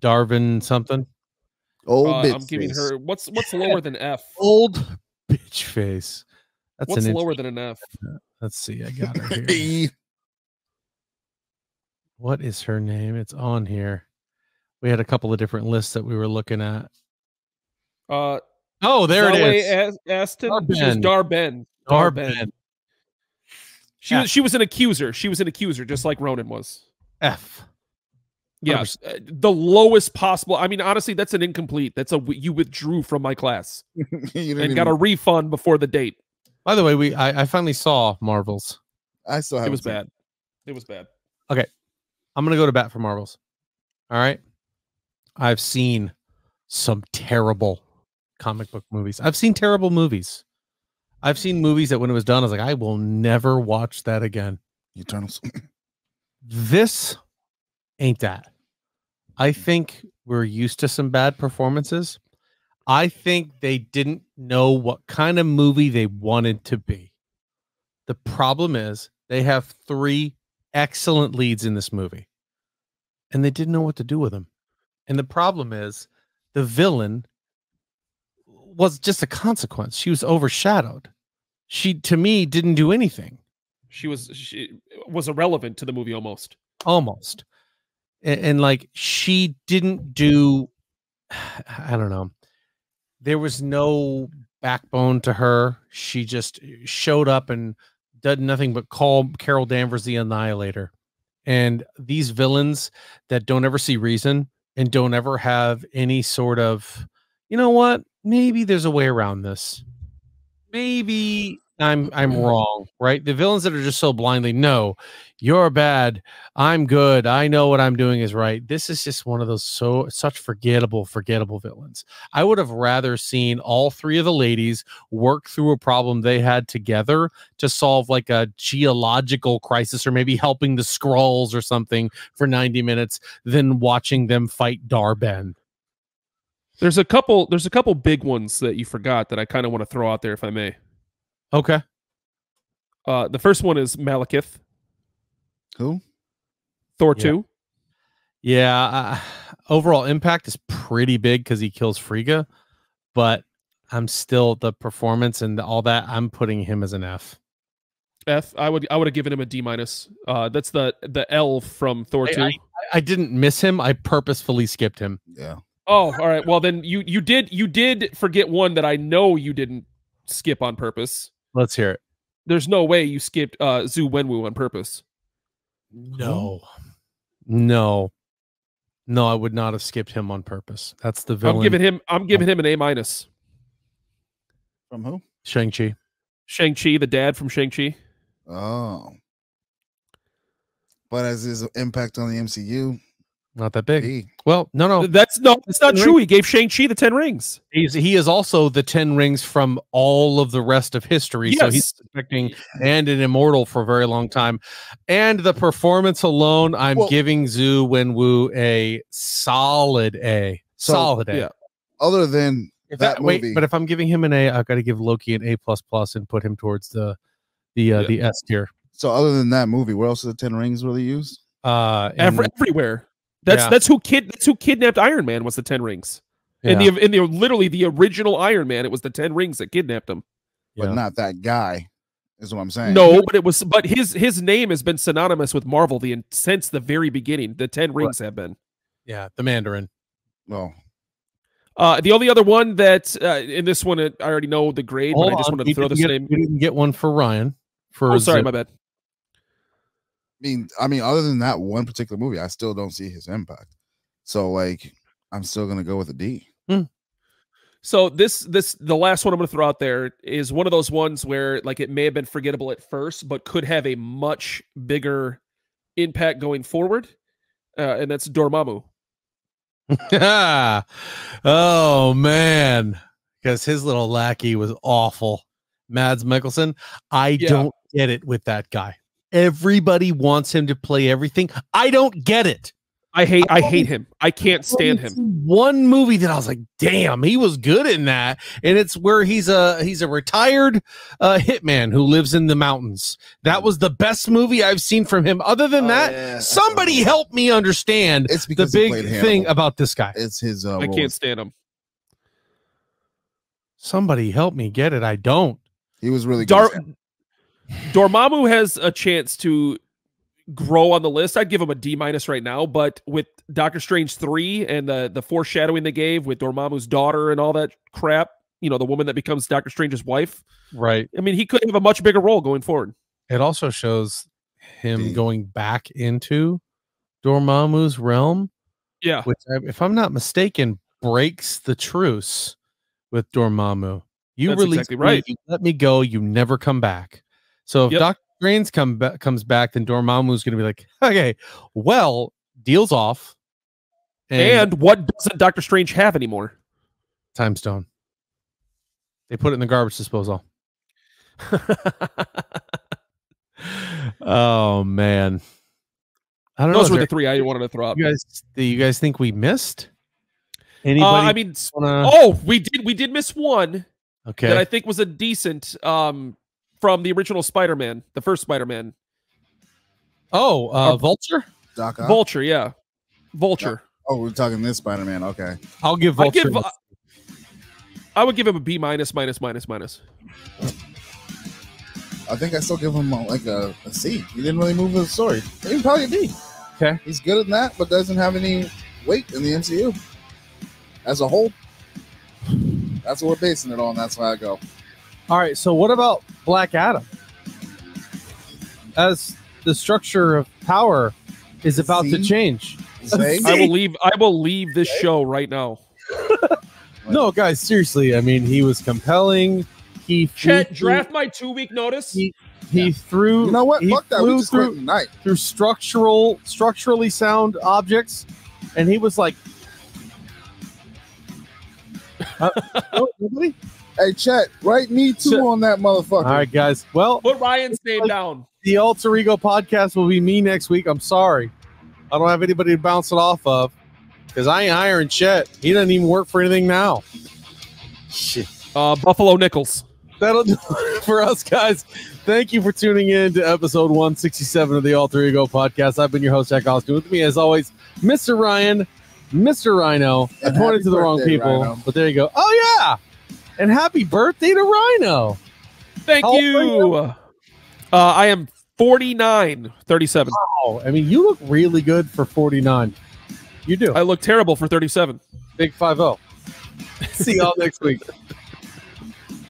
[SPEAKER 1] Darvin something.
[SPEAKER 2] old
[SPEAKER 3] Uh,
[SPEAKER 2] bitch
[SPEAKER 3] I'm giving
[SPEAKER 2] face.
[SPEAKER 3] her what's what's lower than F.
[SPEAKER 1] Old bitch face. That's
[SPEAKER 3] What's lower than an F?
[SPEAKER 1] Let's see. I got her here. What is her name? It's on here. We had a couple of different lists that we were looking at.
[SPEAKER 3] Uh,
[SPEAKER 1] Oh, there it
[SPEAKER 3] Zoe
[SPEAKER 1] is.
[SPEAKER 3] As- Aston. She was
[SPEAKER 1] Dar-Benn.
[SPEAKER 3] Dar-Benn.
[SPEAKER 1] Dar-Benn.
[SPEAKER 3] She was she was an accuser. She was an accuser, just like Ronan was.
[SPEAKER 1] F.
[SPEAKER 3] Yeah,
[SPEAKER 1] 100%.
[SPEAKER 3] uh, the lowest possible. I mean, honestly, that's an incomplete. That's a you withdrew from my class
[SPEAKER 2] You didn't
[SPEAKER 3] and got a refund before the date.
[SPEAKER 1] By the way, we I, I finally saw Marvels.
[SPEAKER 2] I still have
[SPEAKER 3] It was bad. It was bad.
[SPEAKER 1] Okay, I'm gonna go to bat for Marvels. All right. I've seen some terrible comic book movies. I've seen terrible movies. I've seen movies that when it was done, I was like, I will never watch that again.
[SPEAKER 2] Eternals.
[SPEAKER 1] This ain't that. I mm. think we're used to some bad performances. I think they didn't know what kind of movie they wanted to be. The problem is they have three excellent leads in this movie, and they didn't know what to do with them. And the problem is the villain was just a consequence. She was overshadowed. She, to me, didn't do anything
[SPEAKER 3] She was she was irrelevant to the movie almost.
[SPEAKER 1] almost and, and like she didn't do i don't know there was no backbone to her she just eh, showed up and did nothing but call carol danvers the annihilator and these villains that don't ever see reason and don't ever have any sort of you know what maybe there's a way around this. Maybe i'm i'm mm. wrong right? The villains that are just so blindly no you're bad. I'm good. I know what i'm doing is right. This is just one of those so such forgettable forgettable villains. I would have rather seen all three of the ladies work through a problem they had together to solve like a geological crisis or maybe helping the scrolls or something for 90 minutes than watching them fight Dar-Benn
[SPEAKER 3] There's a couple. There's a couple big ones that you forgot that I kind of want to throw out there, if I may.
[SPEAKER 1] okay
[SPEAKER 3] Uh, the first one is Malekith,
[SPEAKER 2] Who?
[SPEAKER 3] Thor
[SPEAKER 1] Yeah.
[SPEAKER 3] two.
[SPEAKER 1] Yeah, uh, overall impact is pretty big because he kills Frigga, but I'm still the performance and all that. I'm putting him as an F.
[SPEAKER 3] F. I would I would have given him a D minus. Uh, that's the the L from Thor
[SPEAKER 1] I-
[SPEAKER 3] two.
[SPEAKER 1] I didn't miss him. I purposefully skipped him.
[SPEAKER 2] Yeah.
[SPEAKER 3] Oh, all right. Well, then you you did you did forget one that I know you didn't skip on purpose.
[SPEAKER 1] Let's hear it.
[SPEAKER 3] There's no way you skipped uh Xu Wenwu on purpose.
[SPEAKER 1] No, no, no. I would not have skipped him on purpose. That's the villain.
[SPEAKER 3] I'm giving him I'm giving him an A minus.
[SPEAKER 2] From who?
[SPEAKER 1] Shang Chi.
[SPEAKER 3] Shang Chi, the dad from Shang Chi.
[SPEAKER 2] Oh. But as his impact on the MCU,
[SPEAKER 1] Not that big.
[SPEAKER 2] he,
[SPEAKER 1] Well, no, no.
[SPEAKER 3] That's no, that's not
[SPEAKER 1] Ten
[SPEAKER 3] true. He gave Shang Chi the ten rings.
[SPEAKER 1] He's he is also the ten rings from all of the rest of history. So he's
[SPEAKER 3] Yes.
[SPEAKER 1] protecting and an immortal for a very long time. And the performance alone, I'm
[SPEAKER 2] Well-
[SPEAKER 1] giving Xu Wenwu a solid A.
[SPEAKER 2] So,
[SPEAKER 1] solid A.
[SPEAKER 3] yeah.
[SPEAKER 2] other than
[SPEAKER 1] If
[SPEAKER 2] that
[SPEAKER 1] that, wait,
[SPEAKER 2] movie-
[SPEAKER 1] but if I'm giving him an A, I've got to give Loki an A plus plus and put him towards the the uh,
[SPEAKER 3] Yeah.
[SPEAKER 1] the S tier.
[SPEAKER 2] so other than that movie, where else are the Ten Rings really used?
[SPEAKER 1] Uh,
[SPEAKER 3] Every, everywhere. That's
[SPEAKER 1] Yeah.
[SPEAKER 3] that's who kid that's who kidnapped Iron Man was the ten rings. In
[SPEAKER 1] yeah,
[SPEAKER 3] the in the literally the original Iron Man, it was the ten rings that kidnapped him.
[SPEAKER 2] But
[SPEAKER 1] yeah.
[SPEAKER 2] not that guy, is what I'm saying.
[SPEAKER 3] No, but it was but his his name has been synonymous with Marvel the since the very beginning. The ten rings have been.
[SPEAKER 1] yeah, the Mandarin.
[SPEAKER 2] Well,
[SPEAKER 3] Uh, the only other one that uh, in this one uh, I already know the grade,
[SPEAKER 1] Hold
[SPEAKER 3] but I just
[SPEAKER 1] on,
[SPEAKER 3] wanted
[SPEAKER 1] we
[SPEAKER 3] to throw
[SPEAKER 1] didn't
[SPEAKER 3] this
[SPEAKER 1] get-
[SPEAKER 3] name.
[SPEAKER 1] We didn't get one for Ryan. For
[SPEAKER 3] Oh, sorry,
[SPEAKER 1] Xu.
[SPEAKER 3] my bad.
[SPEAKER 2] I mean, I mean, other than that one particular movie, I still don't see his impact. So like, I'm still gonna go with a D.
[SPEAKER 3] So this this the last one I'm going to throw out there is one of those ones where like it may have been forgettable at first, but could have a much bigger impact going forward, uh, and that's Dormammu.
[SPEAKER 1] oh man, because his little lackey was awful. Mads Mikkelsen. I
[SPEAKER 3] Yeah.
[SPEAKER 1] don't get it with that guy. Everybody wants him to play everything. I don't get it.
[SPEAKER 3] I hate I hate him. I can't stand him.
[SPEAKER 1] One movie that I was like, damn, he was good in that, and it's where he's a he's a retired uh, hitman who lives in the mountains. That was the best movie I've seen from him. Other than
[SPEAKER 2] Oh,
[SPEAKER 1] that,
[SPEAKER 2] yeah,
[SPEAKER 1] somebody help me understand
[SPEAKER 2] It's
[SPEAKER 1] the
[SPEAKER 2] because he
[SPEAKER 1] big thing about this guy.
[SPEAKER 2] It's his. Uh,
[SPEAKER 3] I can't stand him.
[SPEAKER 1] Somebody help me get it. I don't.
[SPEAKER 2] He was really good.
[SPEAKER 3] Dar-
[SPEAKER 2] as Hannibal.
[SPEAKER 3] Dormammu has a chance to grow on the list. I'd give him a D minus right now, but with Doctor Strange three and the the foreshadowing they gave with Dormammu's daughter and all that crap, you know, the woman that becomes Doctor Strange's wife.
[SPEAKER 1] Right.
[SPEAKER 3] I mean, he could have a much bigger role going forward.
[SPEAKER 1] It also shows him
[SPEAKER 2] The-
[SPEAKER 1] going back into Dormammu's realm,
[SPEAKER 3] Yeah,
[SPEAKER 1] which, if I'm not mistaken, breaks the truce with Dormammu. You
[SPEAKER 3] That's
[SPEAKER 1] release
[SPEAKER 3] exactly
[SPEAKER 1] me,
[SPEAKER 3] right.
[SPEAKER 1] you let me go. You never come back. So if
[SPEAKER 3] Yep.
[SPEAKER 1] Doctor Strange come ba- comes back, then Dormammu's going to be like, okay, well, deals off,
[SPEAKER 3] and, what doesn't Doctor Strange have anymore?
[SPEAKER 1] time stone. They put it in the garbage disposal. oh man, I don't know.
[SPEAKER 3] Those were the three I wanted to throw up.
[SPEAKER 1] you guys do you guys think we missed
[SPEAKER 3] Uh,
[SPEAKER 1] Anybody?
[SPEAKER 3] I mean,
[SPEAKER 1] wanna-
[SPEAKER 3] oh, we did we did miss one
[SPEAKER 1] okay.
[SPEAKER 3] that I think was a decent um from the original Spider-Man, the first Spider-Man.
[SPEAKER 1] oh, uh, Vulture.
[SPEAKER 2] Doc Ock?
[SPEAKER 3] Vulture, yeah. Vulture.
[SPEAKER 2] Oh, we're talking this Spider Man. Okay.
[SPEAKER 1] I'll give
[SPEAKER 3] I
[SPEAKER 1] Vulture.
[SPEAKER 3] give uh, I would give him a B minus minus minus minus.
[SPEAKER 2] I think I still give him uh, like a, a C. He didn't really move the story. Maybe probably a B.
[SPEAKER 1] Okay.
[SPEAKER 2] He's good at that, but doesn't have any weight in the MCU as a whole. That's what we're basing it on. That's why I go.
[SPEAKER 1] All right. So what about Black Adam? As the structure of power is about to change.
[SPEAKER 2] Zay?
[SPEAKER 3] I will leave I will leave this show right now.
[SPEAKER 1] No, guys, seriously. I mean, he was compelling. He flew
[SPEAKER 3] Chet,
[SPEAKER 1] through-
[SPEAKER 3] draft my two week notice.
[SPEAKER 1] He, he threw.
[SPEAKER 2] You know what?
[SPEAKER 1] He
[SPEAKER 2] Fuck that. We
[SPEAKER 1] flew
[SPEAKER 2] just
[SPEAKER 1] through,
[SPEAKER 2] tonight.
[SPEAKER 1] through structural, structurally sound objects, and he was like, uh, oh, nobody?
[SPEAKER 2] Hey, Chet, write me too
[SPEAKER 1] Chet-
[SPEAKER 2] on that motherfucker.
[SPEAKER 1] All right, guys. Well,
[SPEAKER 3] Put Ryan's name down.
[SPEAKER 1] the alter ego podcast will be me next week. I'm sorry, I don't have anybody to bounce it off of because I ain't hiring Chet. He doesn't even work for anything now. Shit.
[SPEAKER 3] Uh, Buffalo Nichols.
[SPEAKER 1] That'll do it for us, guys. Thank you for tuning in to episode 167 of the Alter Ego podcast. I've been your host, Jack Austin. With me, as always, Mr. Ryan, Mr. Rhino. I pointed to the wrong people,
[SPEAKER 2] Rhino.
[SPEAKER 1] but there you go. Oh, yeah. And happy birthday to Rhino.
[SPEAKER 3] Thank
[SPEAKER 1] How
[SPEAKER 3] you. Uh, I am 49, 37.
[SPEAKER 1] Oh, I mean, you look really good for 49. You do.
[SPEAKER 3] I look terrible for 37.
[SPEAKER 1] Big 5 0. See y'all next week.